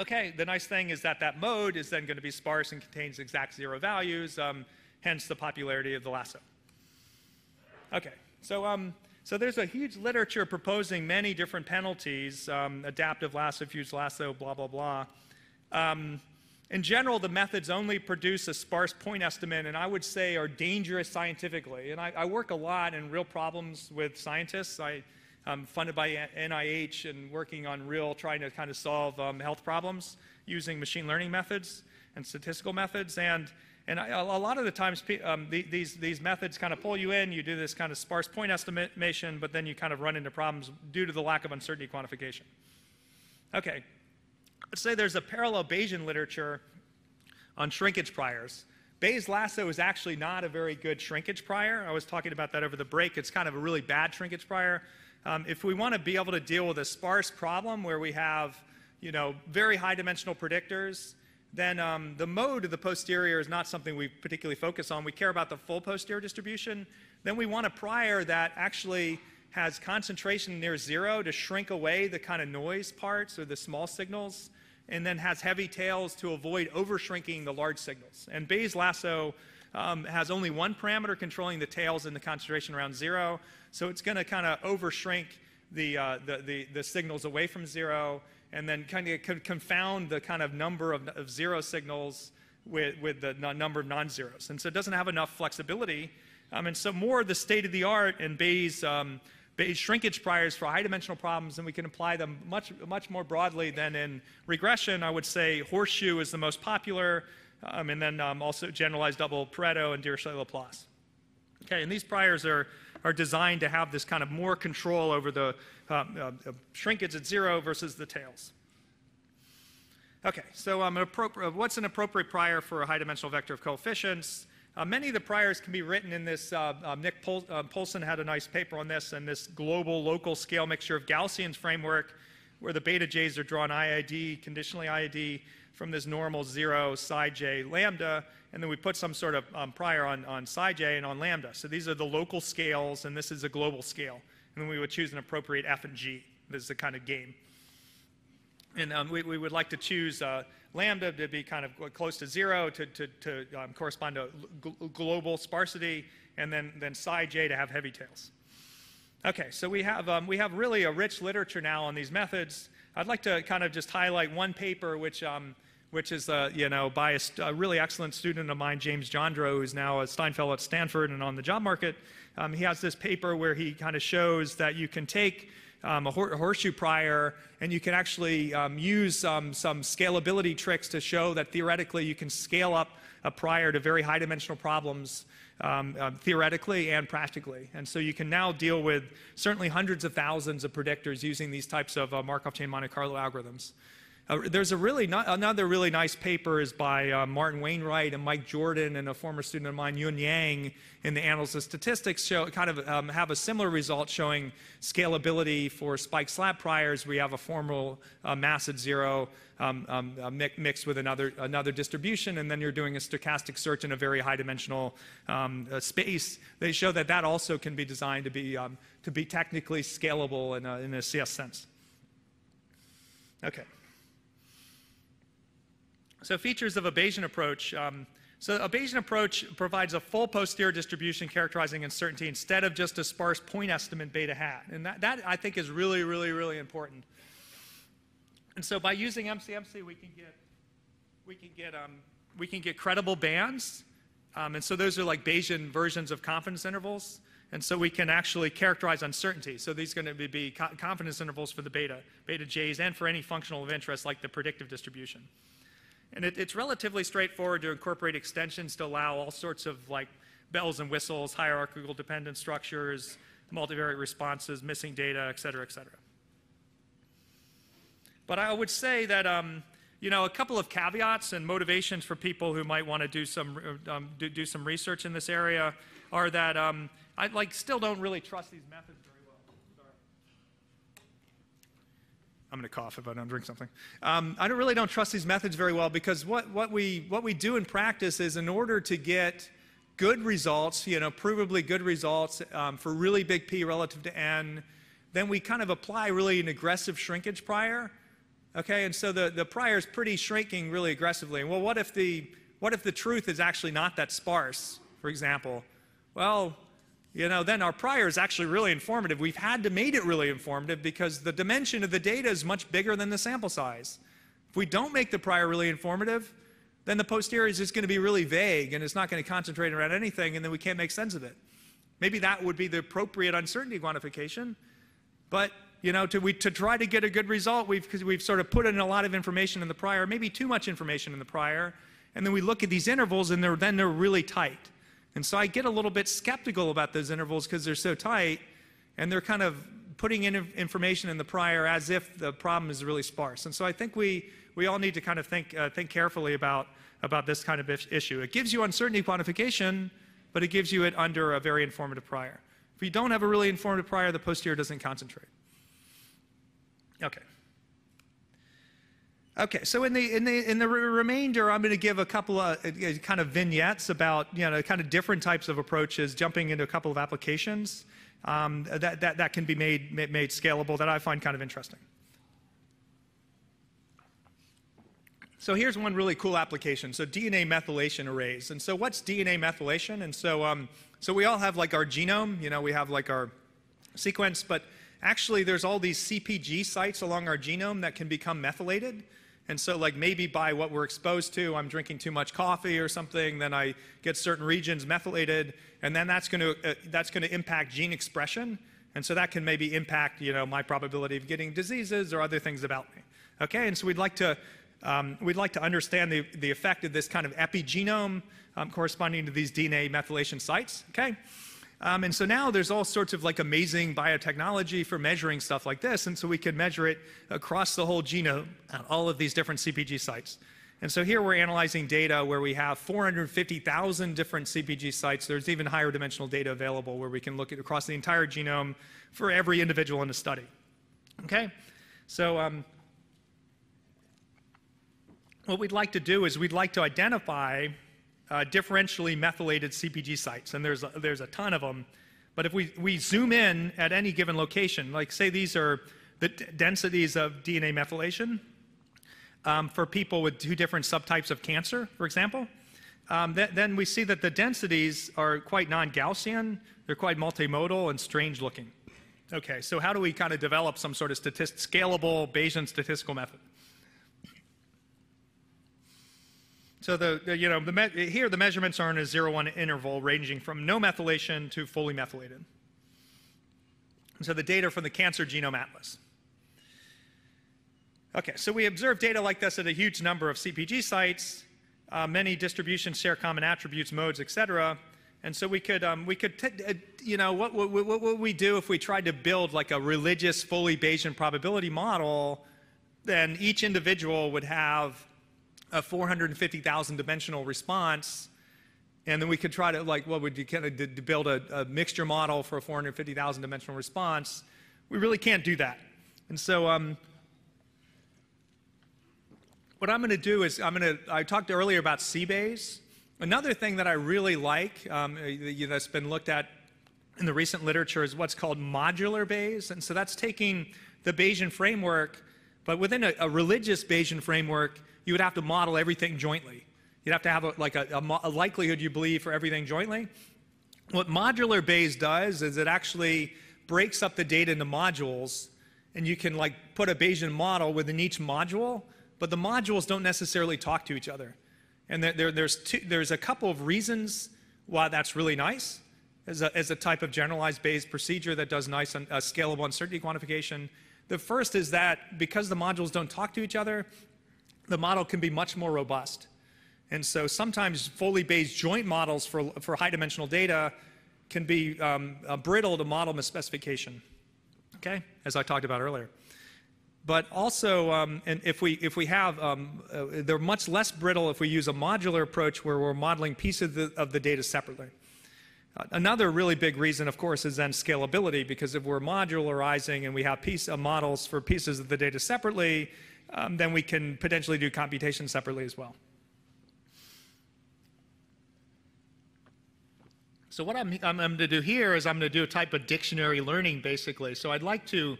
Okay, the nice thing is that that mode is then going to be sparse and contains exact zero values. Um, hence the popularity of the lasso. Okay, so, um, so there's a huge literature proposing many different penalties, um, adaptive lasso, fused lasso, blah, blah, blah. Um, in general, the methods only produce a sparse point estimate, and I would say are dangerous scientifically. And I, I work a lot in real problems with scientists. I, am funded by NIH and working on real, trying to kind of solve um, health problems using machine learning methods and statistical methods. And and I, a lot of the times, um, the, these, these methods kind of pull you in, you do this kind of sparse point estimation, but then you kind of run into problems due to the lack of uncertainty quantification. Okay, let's say there's a parallel Bayesian literature on shrinkage priors. Bayes lasso is actually not a very good shrinkage prior. I was talking about that over the break. It's kind of a really bad shrinkage prior. Um, if we want to be able to deal with a sparse problem where we have, you know, very high dimensional predictors, then um, the mode of the posterior is not something we particularly focus on. We care about the full posterior distribution. Then we want a prior that actually has concentration near zero to shrink away the kind of noise parts or the small signals, and then has heavy tails to avoid overshrinking the large signals. And Bayes lasso um, has only one parameter controlling the tails and the concentration around zero, so it's going to kind of overshrink the, uh, the, the, the, signals away from zero and then kind of confound the kind of number of, of zero signals with, with the number of non-zeros. And so it doesn't have enough flexibility. Um, and so more the state of the art in Bayes, um, Bayes shrinkage priors for high dimensional problems, and we can apply them much, much more broadly than in regression. I would say horseshoe is the most popular, um, and then um, also generalized double Pareto and Dirichlet-Laplace. Okay, and these priors are, are designed to have this kind of more control over the uh, uh, shrinkage at zero versus the tails. Okay, so um, an what's an appropriate prior for a high dimensional vector of coefficients? Uh, many of the priors can be written in this, uh, um, Nick Pol uh, Polson had a nice paper on this, and this global local scale mixture of Gaussians framework where the beta j's are drawn IID, conditionally IID, from this normal zero psi j lambda, and then we put some sort of um, prior on, on psi j and on lambda. So these are the local scales, and this is a global scale. And then we would choose an appropriate f and g. This is the kind of game. And um, we, we, would like to choose uh, lambda to be kind of close to zero to, to, to um, correspond to global sparsity, and then, then psi j to have heavy tails. Okay, so we have, um, we have really a rich literature now on these methods. I'd like to kind of just highlight one paper which, um, which is uh, you know, by a, a, really excellent student of mine, James Johndrow, who's now a Stein Fellow at Stanford and on the job market. Um, he has this paper where he kind of shows that you can take um, a, hor- a, horseshoe prior, and you can actually um, use um, some scalability tricks to show that theoretically you can scale up a prior to very high dimensional problems um, uh, theoretically and practically. And so you can now deal with certainly hundreds of thousands of predictors using these types of uh, Markov chain Monte Carlo algorithms. Uh, there's a really another really nice paper is by uh, Martin Wainwright and Mike Jordan and a former student of mine, Yun Yang, in the Annals of Statistics, show kind of um, have a similar result showing scalability for spike slab priors. We have a formal uh, mass at zero um, um, uh, mixed with another another distribution, and then you're doing a stochastic search in a very high dimensional um, uh, space. They show that that also can be designed to be um, to be technically scalable in a, in a CS sense. Okay. So features of a Bayesian approach. Um, so a Bayesian approach provides a full posterior distribution characterizing uncertainty instead of just a sparse point estimate beta hat. And that, that I think is really, really, really important. And so by using MCMC, we can get, we can get, um, we can get credible bands. Um, and so those are like Bayesian versions of confidence intervals. And so we can actually characterize uncertainty. So these are going to be confidence intervals for the beta, beta J's, and for any functional of interest like the predictive distribution. And it, it's relatively straightforward to incorporate extensions to allow all sorts of like bells and whistles, hierarchical dependent structures, multivariate responses, missing data, et cetera, et cetera. But I would say that, um, you know, a couple of caveats and motivations for people who might want to do some, um, do, do, some research in this area are that um, I like still don't really trust these methods I'm going to cough if I don't drink something. Um, I don't, really don't trust these methods very well because what, what, we, what we do in practice is in order to get good results, you know, provably good results um, for really big P relative to N, then we kind of apply really an aggressive shrinkage prior. Okay, and so the, the prior is pretty shrinking really aggressively. Well, what if, the, what if the truth is actually not that sparse, for example? Well, you know, then our prior is actually really informative. We've had to make it really informative because the dimension of the data is much bigger than the sample size. If we don't make the prior really informative, then the posterior is just going to be really vague and it's not going to concentrate around anything and then we can't make sense of it. Maybe that would be the appropriate uncertainty quantification, but you know, to, we, to try to get a good result, we've, we've sort of put in a lot of information in the prior, maybe too much information in the prior, and then we look at these intervals and they're, then they're really tight. And so I get a little bit skeptical about those intervals because they're so tight and they're kind of putting in information in the prior as if the problem is really sparse. And so I think we, we all need to kind of think, uh, think carefully about, about this kind of issue. It gives you uncertainty quantification, but it gives you it under a very informative prior. If you don't have a really informative prior, the posterior doesn't concentrate. Okay. Okay, so in the, in the, in the remainder, I'm going to give a couple of uh, kind of vignettes about, you know, kind of different types of approaches, jumping into a couple of applications. um, that, that, that can be made, made scalable that I find kind of interesting. So here's one really cool application. So DNA methylation arrays. And so what's DNA methylation? And so, um, so we all have like our genome, you know, we have like our sequence, but actually there's all these CPG sites along our genome that can become methylated. And so like maybe by what we're exposed to, I'm drinking too much coffee or something, then I get certain regions methylated, and then that's going to, uh, that's going to impact gene expression. And so that can maybe impact, you know, my probability of getting diseases or other things about me. Okay, and so we'd like to um, we'd like to understand the, the effect of this kind of epigenome um, corresponding to these DNA methylation sites, okay? Um, and so now there's all sorts of like amazing biotechnology for measuring stuff like this, and so we can measure it across the whole genome at all of these different CPG sites. And so here we're analyzing data where we have 450,000 different CPG sites. There's even higher dimensional data available where we can look at across the entire genome for every individual in the study. Okay? So um, what we'd like to do is we'd like to identify uh, differentially methylated CPG sites, and there's a, there's a ton of them. But if we, we zoom in at any given location, like say these are the densities of DNA methylation um, for people with two different subtypes of cancer, for example, um, th then we see that the densities are quite non-Gaussian, they're quite multimodal and strange looking. Okay, so how do we kind of develop some sort of scalable Bayesian statistical method? So the, the you know the here the measurements are in a zero one interval ranging from no methylation to fully methylated. And so the data from the Cancer Genome Atlas. Okay, so we observe data like this at a huge number of CPG sites. Uh, many distributions share common attributes, modes, etc. And so we could, um, we could, uh, you know, what, what, what would we do if we tried to build like a religious, fully Bayesian probability model? Then each individual would have a 450,000 dimensional response, and then we could try to like, what would you kind of build a, a mixture model for a 450,000 dimensional response? We really can't do that. And so um, what I'm going to do is I'm going to, I talked earlier about CBayes. Another thing that I really like um, that's been looked at in the recent literature is what's called modular Bayes. And so that's taking the Bayesian framework, but within a, a religious Bayesian framework, you would have to model everything jointly. You'd have to have a, like a, a, a likelihood you believe for everything jointly. What modular Bayes does is it actually breaks up the data into modules, and you can like put a Bayesian model within each module, but the modules don't necessarily talk to each other. And there, there, there's, two, there's a couple of reasons why that's really nice as a, as a type of generalized Bayes procedure that does nice uh, scalable uncertainty quantification. The first is that because the modules don't talk to each other, the model can be much more robust. And so sometimes fully Bayes joint models for, for high dimensional data can be um, uh, brittle to model misspecification, okay, as I talked about earlier. But also, um, and if we, if we have, um, uh, they're much less brittle if we use a modular approach where we're modeling pieces of the, of the data separately. Uh, another really big reason, of course, is then scalability, because if we're modularizing and we have piece, uh, models for pieces of the data separately, um, then we can potentially do computation separately as well. So what I'm, I'm, I'm going to do here is I'm going to do a type of dictionary learning, basically. So I'd like to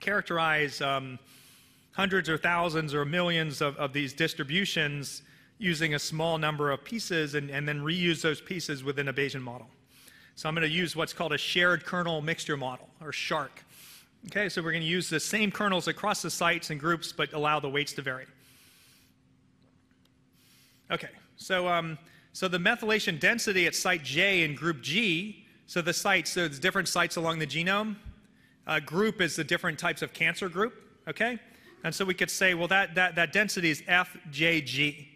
characterize um, hundreds or thousands or millions of, of, these distributions using a small number of pieces and, and then reuse those pieces within a Bayesian model. So I'm going to use what's called a shared kernel mixture model, or SHARC. Okay, so we're going to use the same kernels across the sites and groups, but allow the weights to vary. Okay, so, um, so the methylation density at site J in group G, so the sites, so different sites along the genome. Uh, group is the different types of cancer group, okay? And so we could say, well, that, that, that density is FJG.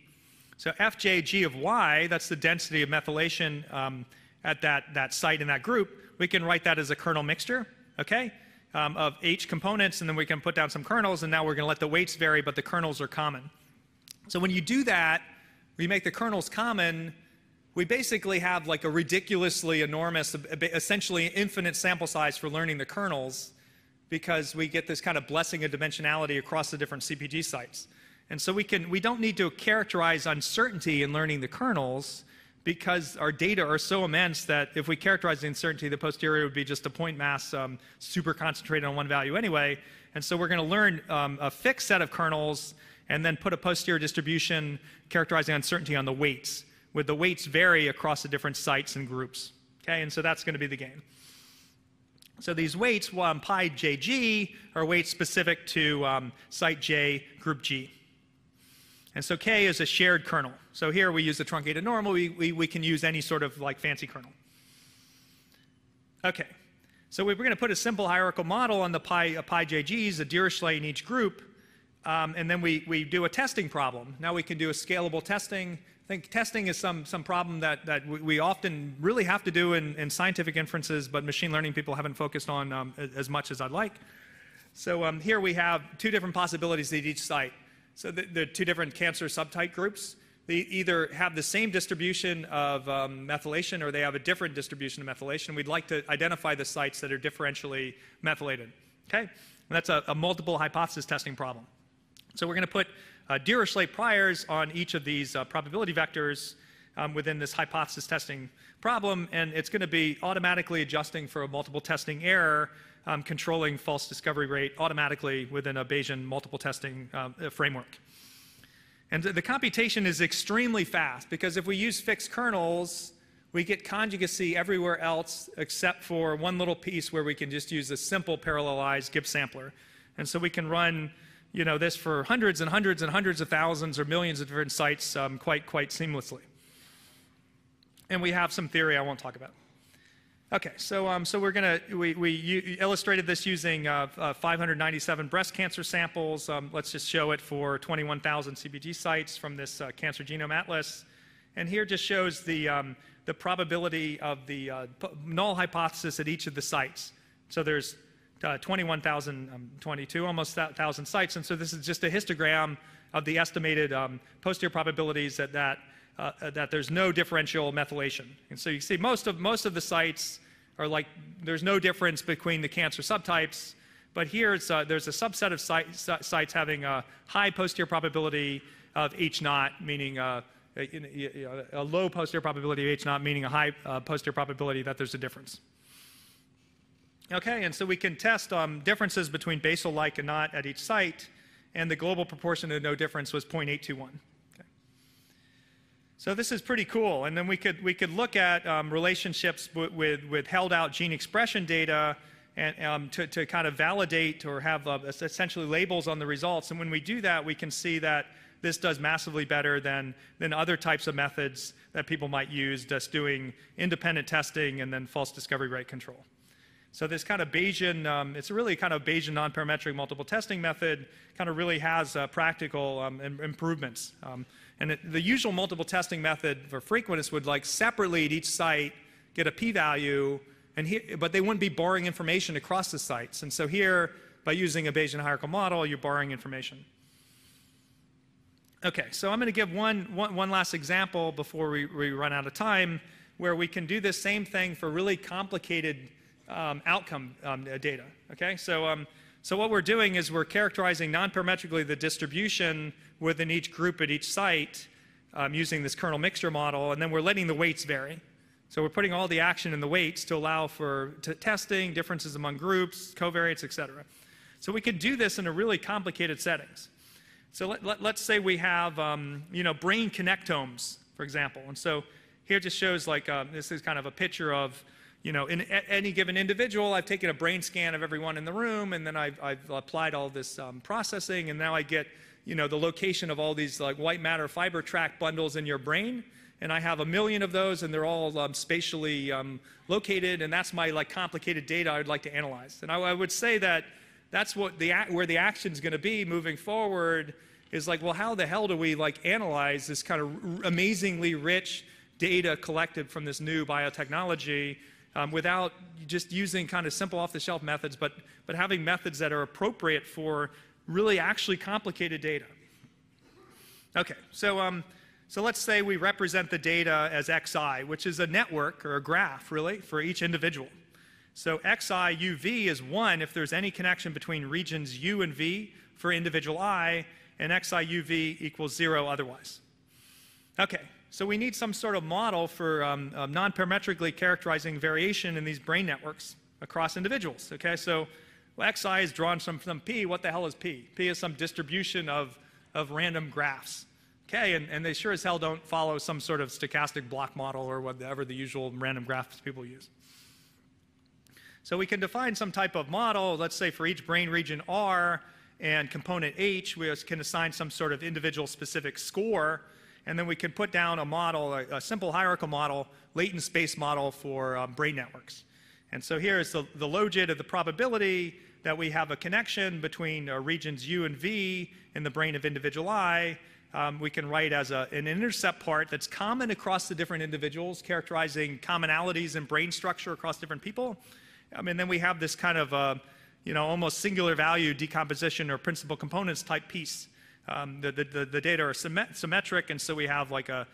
So FJG of Y, that's the density of methylation um, at that, that site in that group. We can write that as a kernel mixture, okay? Um, of H components, and then we can put down some kernels, and now we're going to let the weights vary, but the kernels are common. So when you do that, we make the kernels common, we basically have like a ridiculously enormous, essentially infinite sample size for learning the kernels because we get this kind of blessing of dimensionality across the different CPG sites. And so we, can, we don't need to characterize uncertainty in learning the kernels because our data are so immense that if we characterize the uncertainty, the posterior would be just a point mass um, super concentrated on one value anyway. And so we're going to learn um, a fixed set of kernels and then put a posterior distribution characterizing uncertainty on the weights, with the weights vary across the different sites and groups. Okay, and so that's going to be the game. So these weights, um, pi jg, are weights specific to um, site j, group g. And so k is a shared kernel. So here we use the truncated normal. We, we, we can use any sort of like fancy kernel. Okay, so we're going to put a simple hierarchical model on the pi, uh, pi jg's, a Dirichlet in each group, um, and then we, we do a testing problem. Now we can do a scalable testing. I think testing is some, some problem that, that we often really have to do in, in scientific inferences, but machine learning people haven't focused on um, as much as I'd like. So um, here we have two different possibilities at each site. So the, the two different cancer subtype groups. They either have the same distribution of um, methylation or they have a different distribution of methylation. We'd like to identify the sites that are differentially methylated. Okay? And that's a, a multiple hypothesis testing problem. So we're going to put uh, Dirichlet priors on each of these uh, probability vectors um, within this hypothesis testing problem, and it's going to be automatically adjusting for a multiple testing error, um, controlling false discovery rate automatically within a Bayesian multiple testing uh, framework. And the computation is extremely fast because if we use fixed kernels, we get conjugacy everywhere else except for one little piece where we can just use a simple parallelized Gibbs sampler. And so we can run you know, this for hundreds and hundreds and hundreds of thousands or millions of different sites um, quite, quite seamlessly. And we have some theory I won't talk about. Okay, so, um, so we're to, we, we illustrated this using uh, uh, 597 breast cancer samples. Um, let's just show it for 21,000 CpG sites from this uh, Cancer Genome Atlas. And here just shows the, um, the probability of the uh, null hypothesis at each of the sites. So there's uh, 21,022, um, almost 1,000 sites. And so this is just a histogram of the estimated um, posterior probabilities that, that, uh, that there's no differential methylation. And so you see most of, most of the sites are like, there's no difference between the cancer subtypes. But here uh, there's a subset of site, sites having a high posterior probability of H naught, meaning uh, a, a, low posterior probability of H naught, meaning a high uh, posterior probability that there's a difference. Okay, and so we can test um, differences between basal like and not at each site, and the global proportion of no difference was 0.821. So this is pretty cool, and then we could, we could look at um, relationships with, with held out gene expression data and um, to, to kind of validate or have uh, essentially labels on the results. And when we do that, we can see that this does massively better than, than other types of methods that people might use, just doing independent testing and then false discovery rate control. So this kind of Bayesian, um, it's really kind of Bayesian non-parametric multiple testing method kind of really has uh, practical um, improvements. Um, and it, the usual multiple testing method for frequentists would like separately at each site get a p-value, and here, but they wouldn't be borrowing information across the sites. And so here, by using a Bayesian hierarchical model, you're borrowing information. Okay, so I'm going to give one, one, one last example before we, we run out of time, where we can do this same thing for really complicated um, outcome um, data. Okay, so um, so what we're doing is we're characterizing non-parametrically the distribution within each group at each site um, using this kernel mixture model, and then we're letting the weights vary. So we're putting all the action in the weights to allow for testing, differences among groups, covariates, et cetera. So we could do this in a really complicated settings. So let, us let, say we have, um, you know, brain connectomes, for example. And so here just shows like, uh, this is kind of a picture of you know, in any given individual, I've taken a brain scan of everyone in the room, and then I've, I've applied all this um, processing, and now I get, you know, the location of all these like white matter fiber tract bundles in your brain, and I have a million of those, and they're all um, spatially um, located, and that's my like complicated data I'd like to analyze. And I, I would say that that's what the where the action is going to be moving forward is like, well, how the hell do we like analyze this kind of amazingly rich data collected from this new biotechnology? Um, without just using kind of simple off the shelf methods, but, but having methods that are appropriate for really actually complicated data. Okay, so, um, so let's say we represent the data as xi, which is a network or a graph, really, for each individual. So xi uv is 1 if there's any connection between regions u and v for individual i, and xi uv equals 0 otherwise. Okay, so we need some sort of model for um, uh, non-parametrically characterizing variation in these brain networks across individuals. Okay, so well, xi is drawn from some p. What the hell is p? p is some distribution of, of random graphs. Okay, and, and they sure as hell don't follow some sort of stochastic block model or whatever the usual random graphs people use. So we can define some type of model, let's say for each brain region R and component H, we can assign some sort of individual specific score, and then we can put down a model, a, a simple hierarchical model, latent space model for um, brain networks. And so here is the, the logit of the probability that we have a connection between uh, regions U and V in the brain of individual I. Um, we can write as a, an intercept part that's common across the different individuals, characterizing commonalities in brain structure across different people. Um, and then we have this kind of, uh, you know, almost singular value decomposition or principal components type piece. Um, the, the, the, data are symmetric, and so we have like a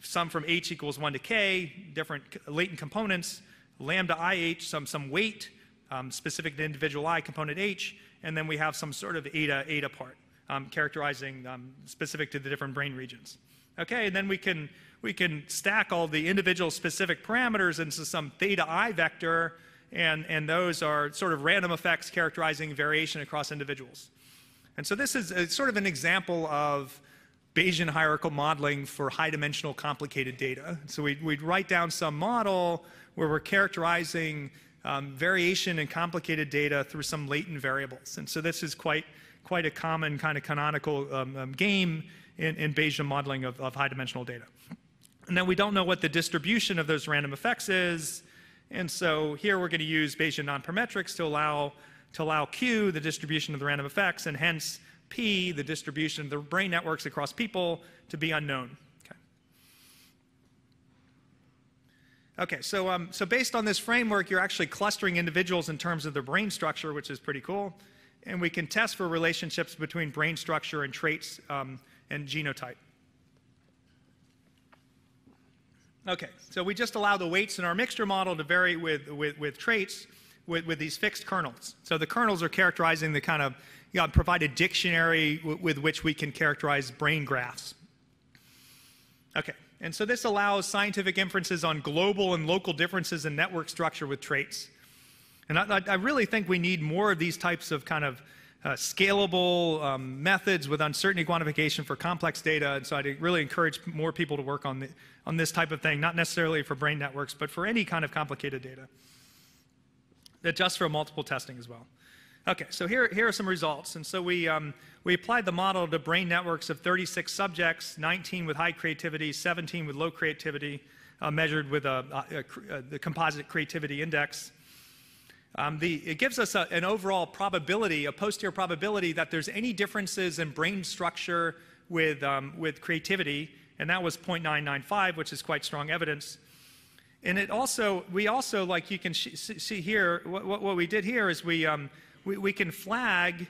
sum from h equals 1 to k, different latent components, lambda ih, some, some weight um, specific to individual i, component h, and then we have some sort of eta, eta part um, characterizing um, specific to the different brain regions. Okay, and then we can, we can stack all the individual specific parameters into some theta i vector and, and those are sort of random effects characterizing variation across individuals. And so this is a, sort of an example of Bayesian hierarchical modeling for high-dimensional complicated data. So we'd, we'd, write down some model where we're characterizing um, variation in complicated data through some latent variables. And so this is quite, quite a common kind of canonical um, um, game in, in, Bayesian modeling of, of high-dimensional data. And then we don't know what the distribution of those random effects is, and so here we're going to use Bayesian nonparametrics to allow, to allow Q, the distribution of the random effects, and hence P, the distribution of the brain networks across people, to be unknown. Okay, okay so, um, so based on this framework, you're actually clustering individuals in terms of their brain structure, which is pretty cool. And we can test for relationships between brain structure and traits um, and genotype. Okay, so we just allow the weights in our mixture model to vary with, with, with traits with, with these fixed kernels. So the kernels are characterizing the kind of, you know, provide a dictionary with which we can characterize brain graphs. Okay, and so this allows scientific inferences on global and local differences in network structure with traits. And I, I really think we need more of these types of kind of uh, scalable um, methods with uncertainty quantification for complex data. And so I'd really encourage more people to work on, the, on this type of thing, not necessarily for brain networks, but for any kind of complicated data. That just for multiple testing as well. Okay, so here, here are some results. And so we, um, we applied the model to brain networks of 36 subjects, 19 with high creativity, 17 with low creativity, uh, measured with a, a, a, a, the composite creativity index. Um, the, it gives us a, an overall probability, a posterior probability that there's any differences in brain structure with, um, with creativity, and that was 0.995, which is quite strong evidence. And it also, we also, like you can see here, what, what, we did here is we, um, we, we, can flag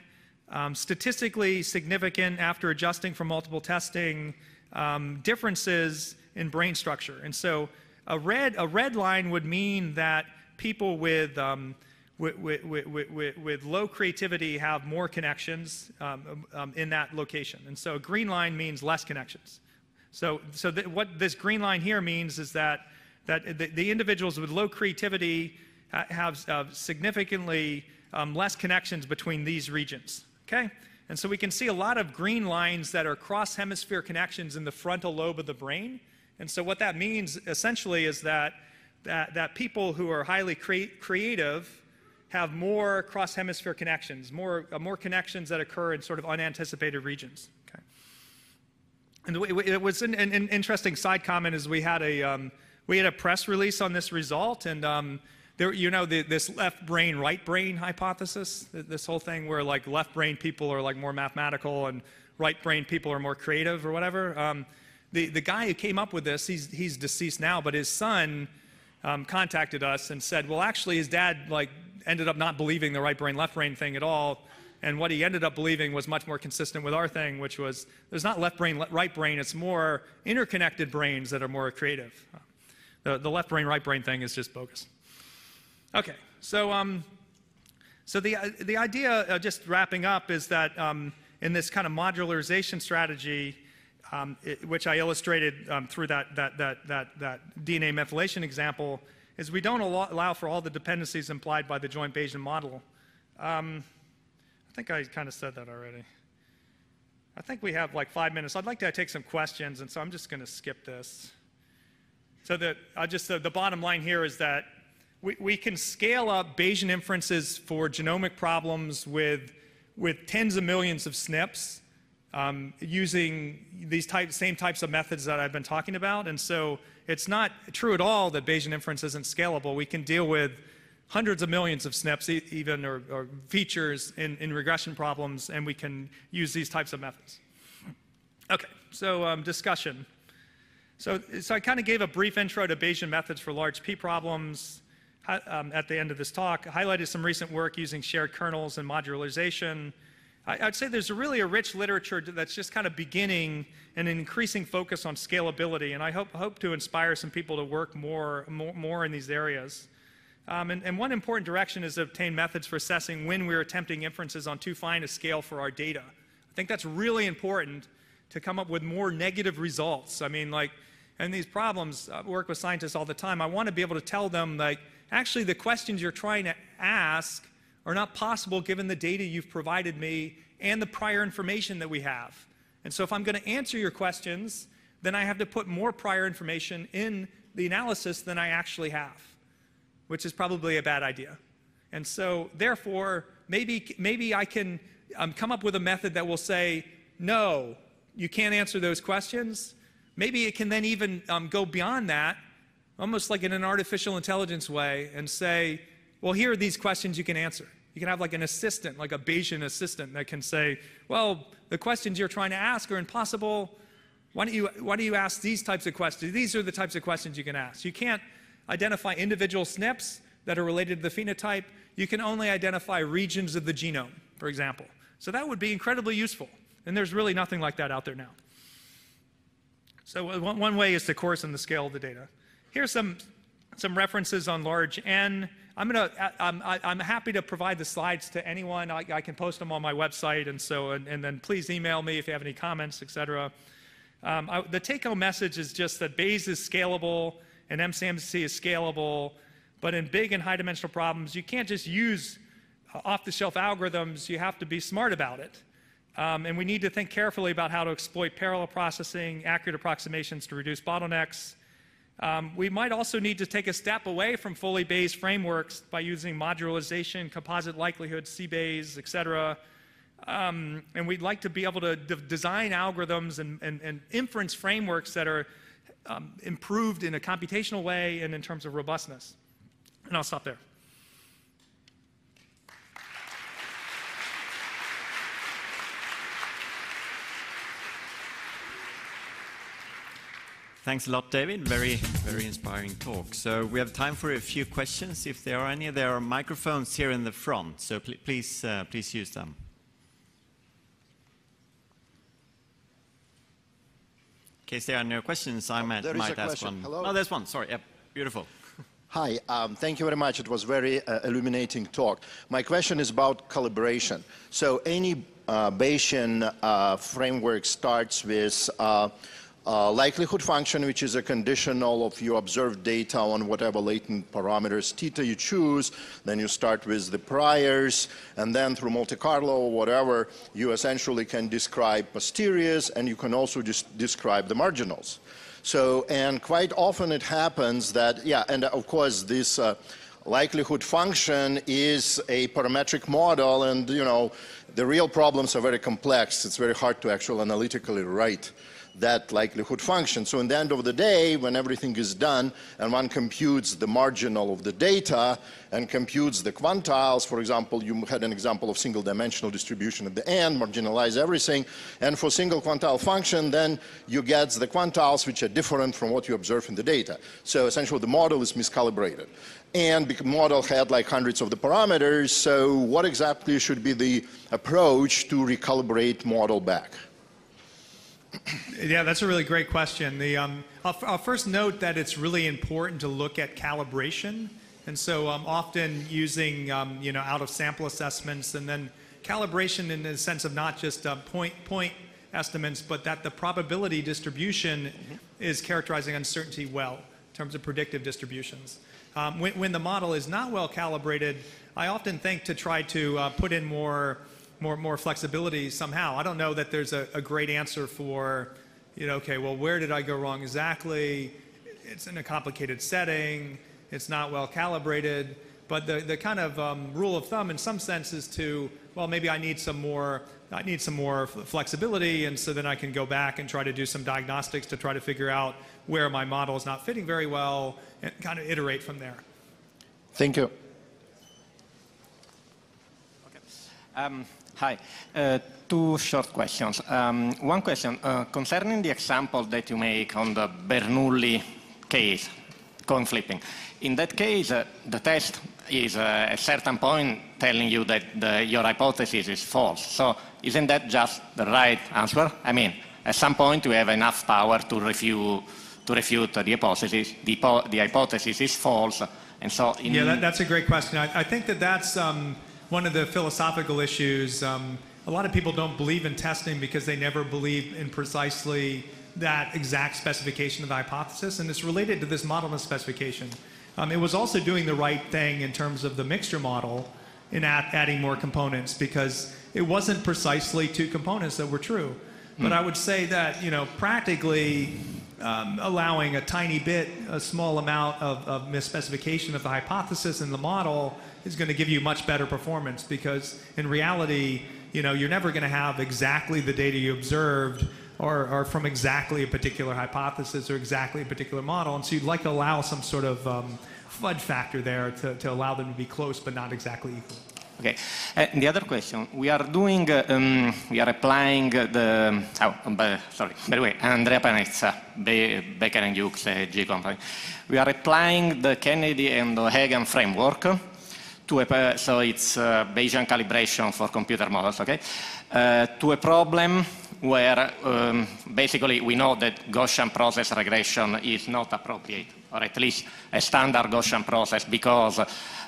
um, statistically significant, after adjusting for multiple testing, um, differences in brain structure. And so a red, a red line would mean that people with um, with, with, with, with, low creativity have more connections um, um, in that location. And so a green line means less connections. So, so what this green line here means is that, that the, the individuals with low creativity have uh, significantly um, less connections between these regions. Okay? And so we can see a lot of green lines that are cross hemisphere connections in the frontal lobe of the brain. And so what that means essentially is that, that, that people who are highly cre creative have more cross-hemisphere connections, more, uh, more connections that occur in sort of unanticipated regions. Okay. And it was an, an, interesting side comment is we had a, um, we had a press release on this result, and um, there, you know, the, this left brain, right brain hypothesis, this whole thing where like left brain people are like more mathematical and right brain people are more creative or whatever. Um, the, the guy who came up with this, he's, he's deceased now, but his son um, contacted us and said, well, actually, his dad like ended up not believing the right brain, left brain thing at all. And what he ended up believing was much more consistent with our thing, which was there's not left brain, right brain, it's more interconnected brains that are more creative. The, the left brain, right brain thing is just bogus. Okay, so, um, so the, the idea, uh, just wrapping up, is that um, in this kind of modularization strategy, um, it, which I illustrated um, through that, that, that, that, that DNA methylation example, is we don't allow, allow for all the dependencies implied by the joint Bayesian model. Um, I think I kind of said that already. I think we have like five minutes. I'd like to take some questions, and so I'm just going to skip this. So the, just, the, the bottom line here is that we, we can scale up Bayesian inferences for genomic problems with, with tens of millions of SNPs um, using these type, same types of methods that I've been talking about. And so it's not true at all that Bayesian inference isn't scalable. We can deal with hundreds of millions of SNPs even or, or features in, in, regression problems, and we can use these types of methods. Okay, so um, discussion. So, so I kind of gave a brief intro to Bayesian methods for large P problems um, at the end of this talk, highlighted some recent work using shared kernels and modularization, I, would say there's really a rich literature that's just kind of beginning and an increasing focus on scalability, and I hope, hope to inspire some people to work more, more, more in these areas. Um, and, and, one important direction is to obtain methods for assessing when we're attempting inferences on too fine a scale for our data. I think that's really important to come up with more negative results. I mean, like, and these problems, I work with scientists all the time. I want to be able to tell them, like, actually, the questions you're trying to ask are not possible given the data you've provided me and the prior information that we have. And so if I'm going to answer your questions, then I have to put more prior information in the analysis than I actually have, which is probably a bad idea. And so therefore, maybe, maybe I can um, come up with a method that will say, no, you can't answer those questions. Maybe it can then even um, go beyond that, almost like in an artificial intelligence way, and say, well, here are these questions you can answer. You can have like an assistant, like a Bayesian assistant that can say, well, the questions you're trying to ask are impossible. Why don't, you, why don't you ask these types of questions? These are the types of questions you can ask. You can't identify individual SNPs that are related to the phenotype. You can only identify regions of the genome, for example. So that would be incredibly useful. And there's really nothing like that out there now. So one, one way is to coarsen the scale of the data. Here's some, some references on large N. I'm, gonna, I'm, I'm happy to provide the slides to anyone. I, I can post them on my website, and so and, and, then please email me if you have any comments, etc. Um, the take-home message is just that Bayes is scalable and MCMC is scalable, but in big and high-dimensional problems, you can't just use off-the-shelf algorithms. You have to be smart about it. Um, and we need to think carefully about how to exploit parallel processing, accurate approximations to reduce bottlenecks, um, we might also need to take a step away from fully Bayes frameworks by using modularization, composite likelihood, C-Bayes, et cetera. Um, and we'd like to be able to design algorithms and, and, and, inference frameworks that are um, improved in a computational way and in terms of robustness. And I'll stop there. Thanks a lot, David. Very, very inspiring talk. So we have time for a few questions, if there are any. There are microphones here in the front, so pl please, uh, please use them. In case there are no questions, I might, there might ask question. one. Hello? Oh, there's one. Sorry. Yep. Beautiful. Hi, um, thank you very much. It was very uh, illuminating talk. My question is about calibration. So any uh, Bayesian uh, framework starts with uh, likelihood function, which is a conditional of your observed data on whatever latent parameters theta you choose. Then you start with the priors, and then through Monte Carlo or whatever, you essentially can describe posteriors, and you can also describe the marginals. So, and quite often it happens that, yeah, and of course this uh, likelihood function is a parametric model, and you know, the real problems are very complex. It's very hard to actually analytically write that likelihood function. So in the end of the day, when everything is done and one computes the marginal of the data and computes the quantiles, for example, you had an example of single dimensional distribution at the end, marginalize everything, and for single quantile function, then you get the quantiles which are different from what you observe in the data. So essentially the model is miscalibrated. And the model had like hundreds of the parameters, so what exactly should be the approach to recalibrate model back? Yeah, that's a really great question. The, um, I'll, I'll, first note that it's really important to look at calibration. And so um, often using, um, you know, out of sample assessments and then calibration in the sense of not just uh, point, point estimates, but that the probability distribution is characterizing uncertainty well in terms of predictive distributions. Um, when, when the model is not well calibrated, I often think to try to uh, put in more, more, more flexibility somehow. I don't know that there's a, a great answer for, you know, okay, well, where did I go wrong exactly? It's in a complicated setting. It's not well calibrated. But the, the kind of um, rule of thumb in some sense is to, well, maybe I need some more, I need some more f- flexibility, and so then I can go back and try to do some diagnostics to try to figure out where my model is not fitting very well and kind of iterate from there. Thank you. Um, Hi. Uh, Two short questions. Um, One question uh, concerning the example that you make on the Bernoulli case, coin flipping. In that case, uh, the test is at a certain point telling you that your hypothesis is false. So isn't that just the right answer? I mean, at some point you have enough power to refute, to refute the hypothesis. The, the hypothesis is false, and so Yeah, that, that's a great question. I, I think that that's um, one of the philosophical issues. Um, a lot of people don't believe in testing because they never believe in precisely that exact specification of the hypothesis, and it's related to this modelness specification. Um, it was also doing the right thing in terms of the mixture model in add, adding more components because it wasn't precisely two components that were true. But I would say that, you know, practically um, allowing a tiny bit, a small amount of, of misspecification of the hypothesis in the model is going to give you much better performance because in reality, you know, you're never going to have exactly the data you observed or, or from exactly a particular hypothesis or exactly a particular model. And so you'd like to allow some sort of um, fudge factor there to, to allow them to be close but not exactly equal. Okay. Uh, the other question, we are doing, uh, um, we are applying the, oh, um, sorry, by the way, Andrea Panezza, Be- Baker and Hughes, uh, G company. We are applying the Kennedy and O'Hagan framework to a, so it's uh, Bayesian calibration for computer models, okay, uh, to a problem where um, basically we know that Gaussian process regression is not appropriate, or at least a standard Gaussian process, because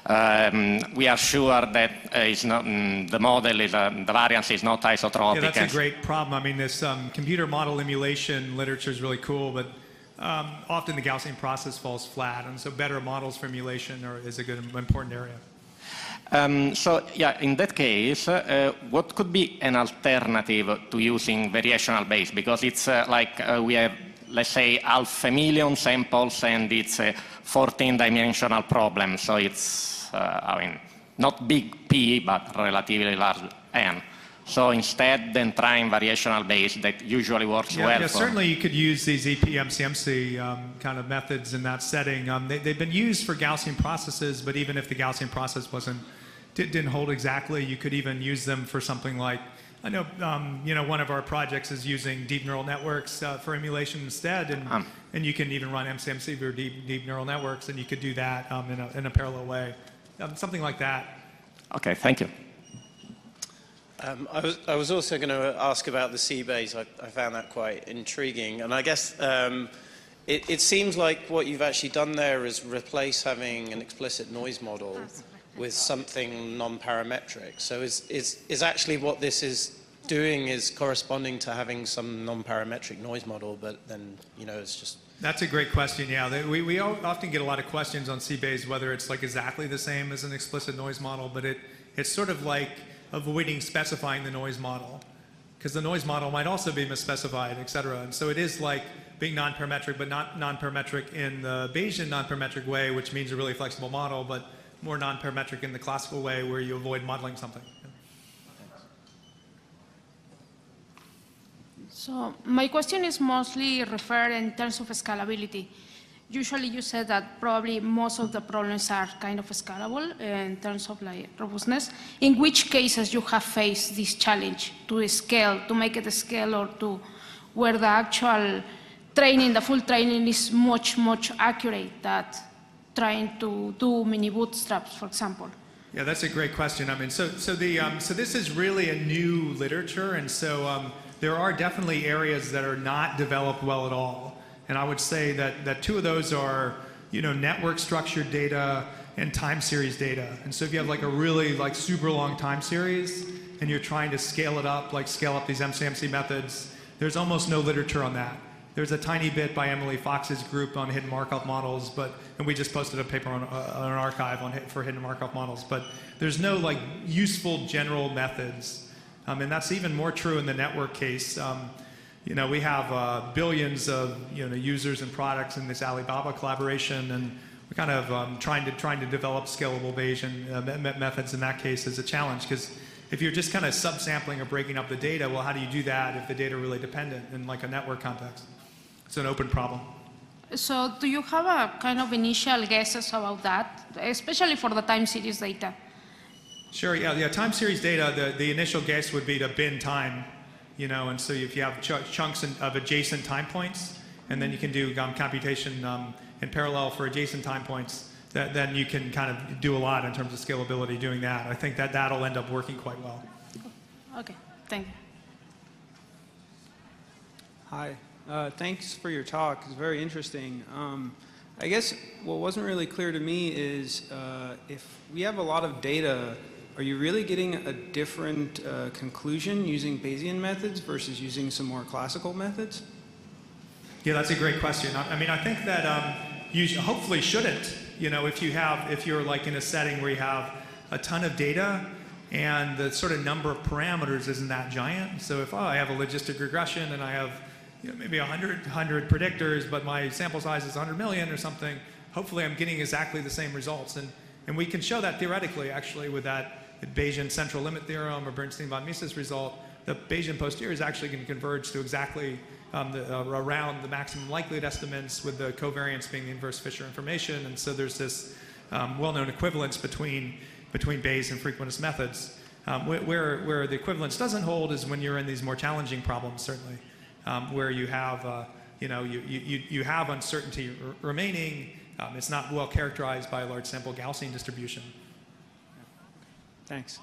um, we are sure that uh, not, mm, the model is, uh, the variance is not isotropic. Yeah, that's a great problem. I mean, this um, computer model emulation literature is really cool, but um, often the Gaussian process falls flat, and so better models for emulation are, is a good, important area. Um, so, yeah, in that case, uh, what could be an alternative to using variational Bayes? Because it's uh, like uh, we have, let's say, half a million samples and it's a 14-dimensional problem. So it's, uh, I mean, not big P, but relatively large N. So instead, then trying variational Bayes that usually works Yeah, well yeah certainly you could use these EPMCMC um, kind of methods in that setting. Um, they, they've been used for Gaussian processes, but even if the Gaussian process wasn't didn't hold exactly, you could even use them for something like I know um, you know one of our projects is using deep neural networks uh, for emulation instead, and Um. and you can even run MCMC for deep deep neural networks, and you could do that um, in, a, in a parallel way, um, something like that. Okay, thank you. Um, I, was, I was also going to ask about the C-Bayes. I, I found that quite intriguing. And I guess um, it, it seems like what you've actually done there is replace having an explicit noise model with something non-parametric. So is, is, is actually what this is doing is corresponding to having some non-parametric noise model, but then, you know, it's just That's a great question. Yeah, we, we often get a lot of questions on C-Bayes whether it's like exactly the same as an explicit noise model, but it, it's sort of like avoiding specifying the noise model because the noise model might also be misspecified, et cetera. And so it is like being non-parametric, but not non-parametric in the Bayesian non-parametric way, which means a really flexible model, but more non-parametric in the classical way where you avoid modeling something. So my question is mostly referred in terms of scalability. Usually you said that probably most of the problems are kind of scalable in terms of like robustness. In which cases you have faced this challenge to scale, to make it scale or to where the actual training, the full training is much, much accurate that trying to do mini bootstraps, for example. Yeah, that's a great question. I mean, so so the um, so this is really a new literature, and so um, there are definitely areas that are not developed well at all. And I would say that that two of those are you know network structured data and time series data. And so if you have like a really like super long time series and you're trying to scale it up, like scale up these MCMC methods, there's almost no literature on that. There's a tiny bit by Emily Fox's group on hidden Markov models, but and we just posted a paper on, uh, on an arXiv on for hidden Markov models. But there's no like useful general methods, um, and that's even more true in the network case. Um, you know, we have uh, billions of you know users and products in this Alibaba collaboration, and we're kind of um, trying to trying to develop scalable Bayesian uh, me- methods in that case is a challenge because if you're just kind of subsampling or breaking up the data, well, how do you do that if the data are really dependent in like a network context? It's an open problem. So do you have a kind of initial guesses about that, especially for the time series data? Sure, yeah, yeah. Time series data, the, the initial guess would be to bin time, you know, and so if you have ch- chunks in, of adjacent time points, and then you can do um, computation um, in parallel for adjacent time points, that, then you can kind of do a lot in terms of scalability doing that. I think that that'll end up working quite well. Okay, thank you. Hi. Uh, thanks for your talk. It's very interesting. Um, I guess what wasn't really clear to me is uh, if we have a lot of data, are you really getting a different uh, conclusion using Bayesian methods versus using some more classical methods? Yeah, that's a great question. I, I mean, I think that um, you sh- hopefully shouldn't. You know, if you have, if you're like in a setting where you have a ton of data and the sort of number of parameters isn't that giant. So if oh, I have a logistic regression and I have you know, maybe 100, 100 predictors, but my sample size is 100 million or something, hopefully I'm getting exactly the same results. And, and we can show that theoretically, actually, with that Bayesian central limit theorem or Bernstein von Mises result. The Bayesian posterior is actually going to converge to exactly um, the, uh, around the maximum likelihood estimates, with the covariance being the inverse Fisher information. And so there's this um, well-known equivalence between between Bayes and frequentist methods. Um, where, where the equivalence doesn't hold is when you're in these more challenging problems, certainly, um, where you have, uh, you know, you, you, you have uncertainty r- remaining. Um, it's not well characterized by a large sample Gaussian distribution. Thanks.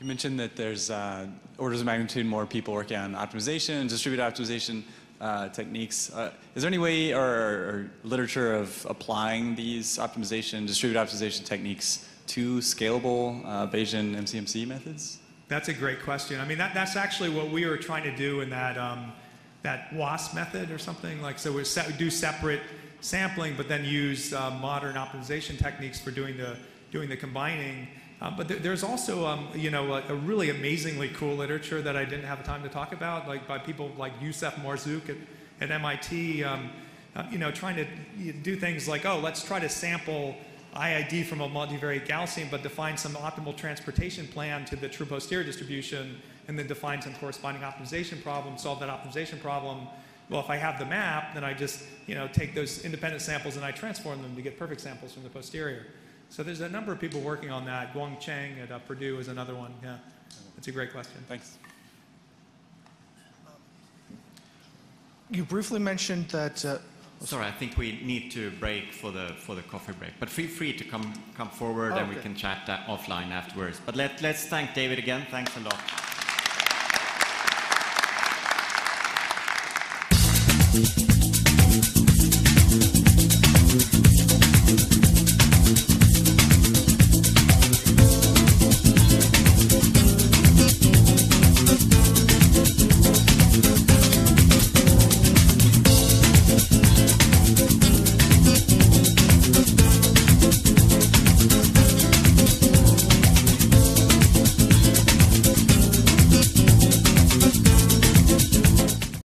You mentioned that there's uh, orders of magnitude more people working on optimization, distributed optimization uh, techniques. Uh, is there any way or, or, literature of applying these optimization, distributed optimization techniques to scalable uh, Bayesian MCMC methods? That's a great question. I mean, that, that's actually what we were trying to do in that, um, that WASP method or something. Like, so we se- do separate sampling, but then use uh, modern optimization techniques for doing the, doing the combining. Uh, but th- there's also, um, you know, a, a, really amazingly cool literature that I didn't have time to talk about, like by people like Youssef Marzouk at, at MIT, um, uh, you know, trying to do things like, oh, let's try to sample IID from a multivariate Gaussian, but define some optimal transportation plan to the true posterior distribution, and then define some corresponding optimization problem, solve that optimization problem. Well, if I have the map, then I just, you know, take those independent samples and I transform them to get perfect samples from the posterior. So there's a number of people working on that. Guang Cheng at uh, Purdue is another one. Yeah, that's a great question. Thanks. You briefly mentioned that. Uh, Sorry, I think we need to break for the for the coffee break. But feel free to come come forward, and we can chat uh, offline afterwards. But let let's thank David again. Thanks a lot.